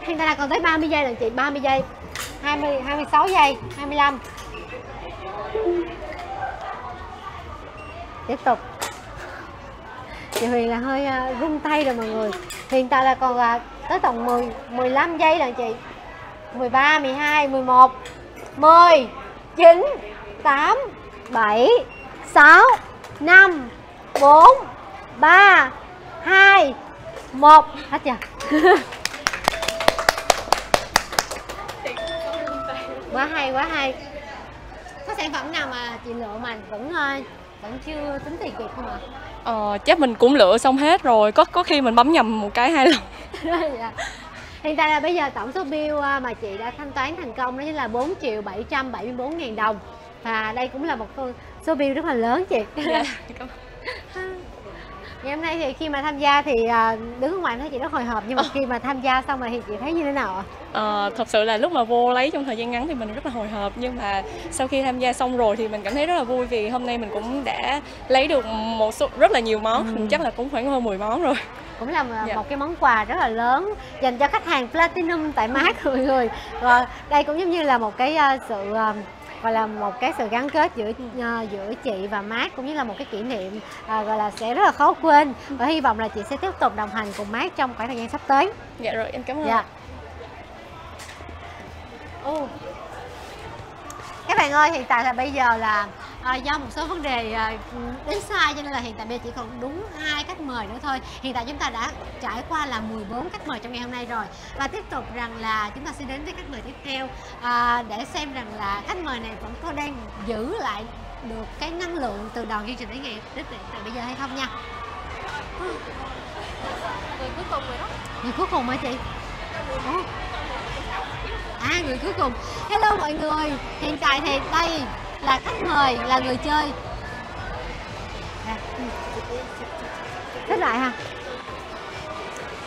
Hiện tại là còn tới 30 giây là chị 30 giây 20, 26 giây 25 Tiếp tục Chị Huyền là hơi uh, run tay rồi mọi người Hiện tại là còn là tới tầm 10, 15 giây lần chị. 13, 12, 11 10 9 8 7 6 5 4 3 2 1 Hết chưa? quá hay quá hay. Có sản phẩm nào mà chị lựa mà vẫn ờ, vẫn chưa tính tiền kịp không ạ? Ờ, chắc mình cũng lựa xong hết rồi, có có khi mình bấm nhầm một cái hai lần. dạ. hiện tại là bây giờ tổng số bill ờ, mà chị đã thanh toán thành công đó chính là 4 triệu 774 ngàn đồng. Và đây cũng là một số- bill rất là lớn chị. Dạ, ngày hôm nay thì khi mà tham gia thì ờ, đứng ở ngoài thấy chị rất hồi hộp nhưng mà khi mà tham gia xong rồi thì chị thấy như thế nào ạ Ờ, thật sự là lúc mà vô lấy trong thời gian ngắn thì mình rất là hồi hộp nhưng mà sau khi tham gia xong rồi thì mình cảm thấy rất là vui vì hôm nay mình cũng đã lấy được một số rất là nhiều món, Ừ. chắc là cũng khoảng hơn 10 món rồi. cũng là một, Dạ. cái món quà rất là lớn dành cho khách hàng platinum tại mát mọi người và đây cũng giống như là một cái ờ, sự ờ, gọi là một cái sự gắn kết giữa ờ, giữa chị và mát cũng như là một cái kỷ niệm ờ, gọi là sẽ rất là khó quên. Và hy vọng là chị sẽ tiếp tục đồng hành cùng mát trong khoảng thời gian sắp tới. Dạ rồi, em cảm ơn. dạ. Ồ. các bạn ơi hiện tại là bây giờ là à, do một số vấn đề à, đến sai cho nên là hiện tại bây giờ chỉ còn đúng hai khách mời nữa thôi. Hiện tại chúng ta đã trải qua là 14 khách mời trong ngày hôm nay rồi. Và tiếp tục rằng là chúng ta sẽ đến với khách mời tiếp theo. À, để xem rằng là khách mời này vẫn có đang giữ lại được cái năng lượng từ đầu chương trình đến ngày đến tận bây giờ hay không nha? Người cuối cùng rồi đó. Người cuối cùng hả chị? Ủa? à người cuối cùng. Hello mọi người. Hiện tại thì đây là khách mời là người chơi. Thích lại ha.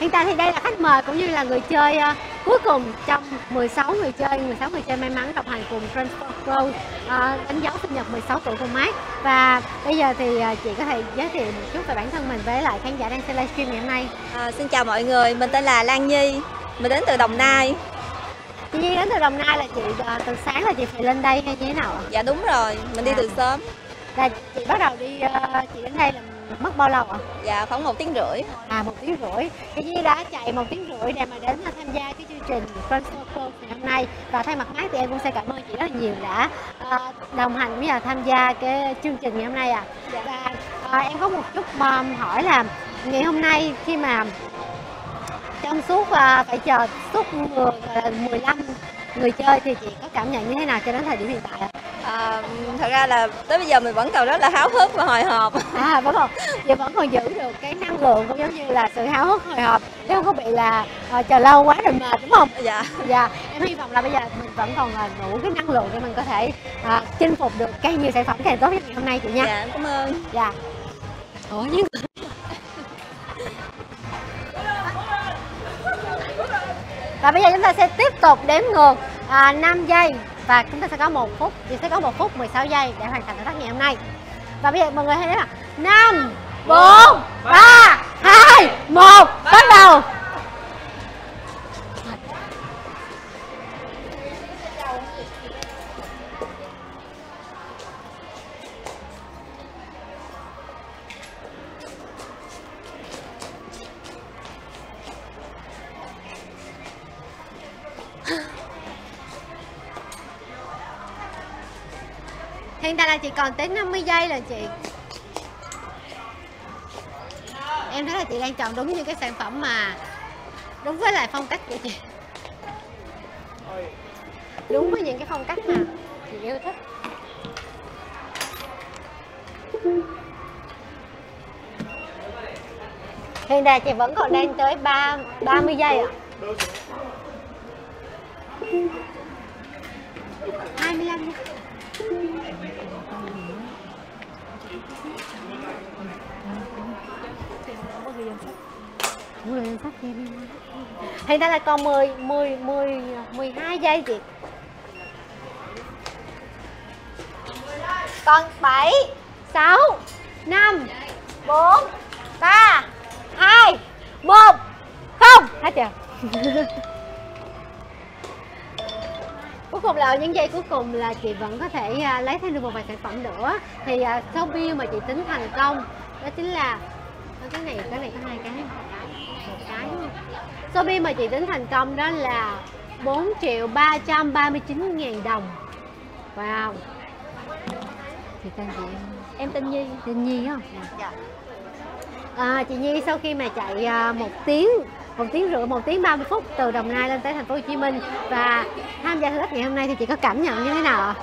Hiện tại thì đây là khách mời cũng như là người chơi ờ, cuối cùng trong 16 người chơi 16 người chơi may mắn đồng hành cùng Transfer Pro ờ, đánh dấu sinh nhật 16 tuổi của Mark và bây giờ thì ờ, chị có thể giới thiệu một chút về bản thân mình với lại khán giả đang xem livestream ngày hôm nay. À, xin chào mọi người, mình tên là Lan Nhi, mình đến từ Đồng Nai. Chị Nhi đến từ Đồng Nai là chị ờ, từ sáng là chị phải lên đây hay như thế nào ạ? Dạ đúng rồi, mình đi À. từ sớm. Là chị bắt đầu đi ờ, chị đến đây là mất bao lâu ạ? Dạ khoảng một tiếng rưỡi. À một tiếng rưỡi. Chị Nhi đã chạy một tiếng rưỡi để mà đến tham gia cái chương trình Transfer Pro ngày hôm nay và thay mặt mát thì em cũng sẽ cảm ơn chị rất là nhiều đã ờ, đồng hành là tham gia cái chương trình ngày hôm nay ạ. Và ờ, em có một chút hỏi là ngày hôm nay khi mà trong suốt ờ, phải chờ suốt 10, gọi là 15 người chơi thì chị có cảm nhận như thế nào cho đến thời điểm hiện tại ạ? À, thật ra là tới bây giờ mình vẫn còn rất là háo hức và hồi hộp. À vẫn còn, chị vẫn còn giữ được cái năng lượng cũng giống như là sự háo hức hồi hộp chứ không có bị là ờ, chờ lâu quá rồi mệt đúng không? Dạ. Dạ, em hy vọng là bây giờ mình vẫn còn ờ, đủ cái năng lượng để mình có thể ờ, chinh phục được càng nhiều sản phẩm càng tốt nhất ngày hôm nay chị nha. Dạ, em cảm ơn. Dạ. Ủa nhưng Và bây giờ chúng ta sẽ tiếp tục đếm ngược à, 5 giây và chúng ta sẽ có một phút, chị sẽ có một phút 16 giây để hoàn thành thử thách ngày hôm nay. Và bây giờ mọi người hãy đếm là 5 4 3 2 1 bắt đầu. Còn tới 50 giây là chị. Em thấy là chị đang chọn đúng như cái sản phẩm mà Đúng với lại phong cách của chị. Đúng với những cái phong cách mà chị yêu thích. Hiện tại chị vẫn còn đang tới 3, 30 giây ạ. à. Ủa, lên sách cho em. Hiện tại là còn 10, 10, 10, 12 giây chị. Còn 7, 6, 5, 4, 3, 2, 1 0 hết chưa? Cuối cùng là ở những giây cuối cùng là chị vẫn có thể à, lấy thêm được một vài sản phẩm nữa. Thì à, số bill mà chị tính thành công đó chính là cái này cái này có hai cái một cái đúng không? bill mà chị tính thành công đó là 4 triệu 339 ngàn đồng wow chị tên gì em Em tên Nhi. tên Nhi không dạ. à, chị Nhi sau khi mà chạy à, một tiếng một tiếng rưỡi một tiếng 30 phút từ Đồng Nai lên tới thành phố Hồ Chí Minh và tham gia thử thách ngày hôm nay thì chị có cảm nhận như thế nào ạ? À,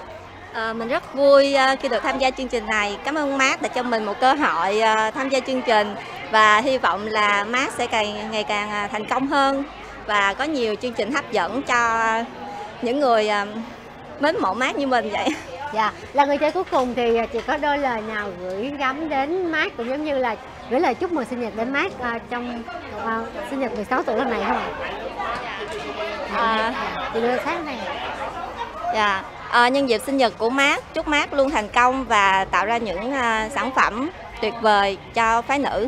mình rất vui à, khi được tham gia chương trình này. Cảm ơn Mát đã cho mình một cơ hội à, tham gia chương trình và hy vọng là Mát sẽ càng ngày càng à, thành công hơn và có nhiều chương trình hấp dẫn cho những người à, mến mộ Mát như mình vậy. Dạ, là người chơi cuối cùng thì chị có đôi lời nào gửi gắm đến Mát cũng giống như là gửi lời chúc mừng sinh nhật đến Mát à, trong à, sinh nhật 16 tuổi lần này không ạ? À, Chị đưa sát này. Dạ, à, nhân dịp sinh nhật của Mát, chúc Mát luôn thành công và tạo ra những à, sản phẩm tuyệt vời cho phái nữ.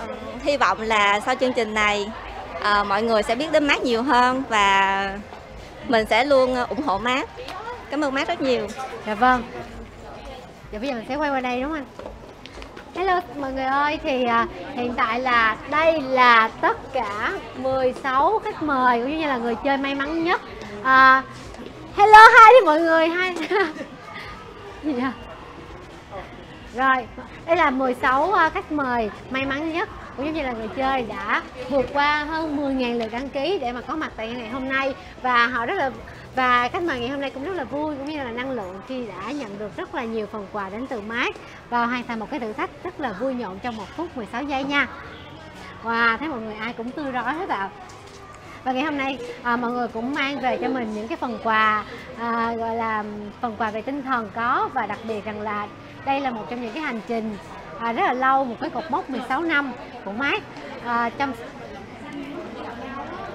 À, hy vọng là sau chương trình này à, mọi người sẽ biết đến Mát nhiều hơn và mình sẽ luôn ủng hộ Mát. Cảm ơn Mát rất nhiều. Dạ vâng. Dạ bây giờ mình sẽ quay qua đây đúng không anh? Hello mọi người ơi, thì à, hiện tại là đây là tất cả 16 khách mời cũng như là người chơi may mắn nhất. À, hello hai đi mọi người, hai. Gì vậy? Rồi, đây là 16 à, khách mời may mắn nhất cũng giống như là người chơi đã vượt qua hơn 10.000 lượt đăng ký để mà có mặt tại ngày hôm nay và họ rất là và khách mời ngày hôm nay cũng rất là vui cũng như là năng lượng khi đã nhận được rất là nhiều phần quà đến từ Mát và hoàn thành một cái thử thách rất là vui nhộn trong một phút 16 giây nha Wow, thấy mọi người ai cũng tươi rói hết ạ và ngày hôm nay à, mọi người cũng mang về cho mình những cái phần quà à, gọi là phần quà về tinh thần có. Và đặc biệt rằng là đây là một trong những cái hành trình à, rất là lâu một cái cột mốc 16 năm của mát à, trong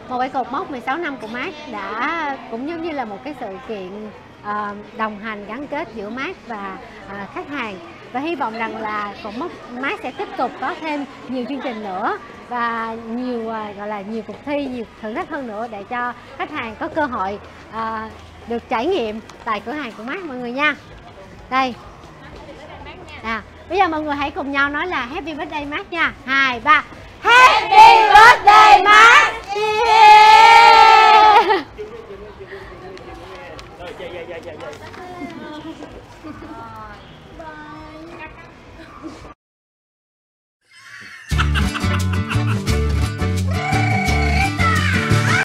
một cái cột mốc 16 năm của mát đã cũng giống như là một cái sự kiện à, đồng hành gắn kết giữa mát và à, khách hàng. Và hy vọng rằng là cột mốc mát sẽ tiếp tục có thêm nhiều chương trình nữa và nhiều à, gọi là nhiều cuộc thi nhiều thử thách hơn nữa để cho khách hàng có cơ hội à, được trải nghiệm tại cửa hàng của mát mọi người nha. Đây. À, bây giờ mọi người hãy cùng nhau nói là happy birthday mát nha. Hai ba. Happy birthday mát yeah. Dạ, dạ, dạ,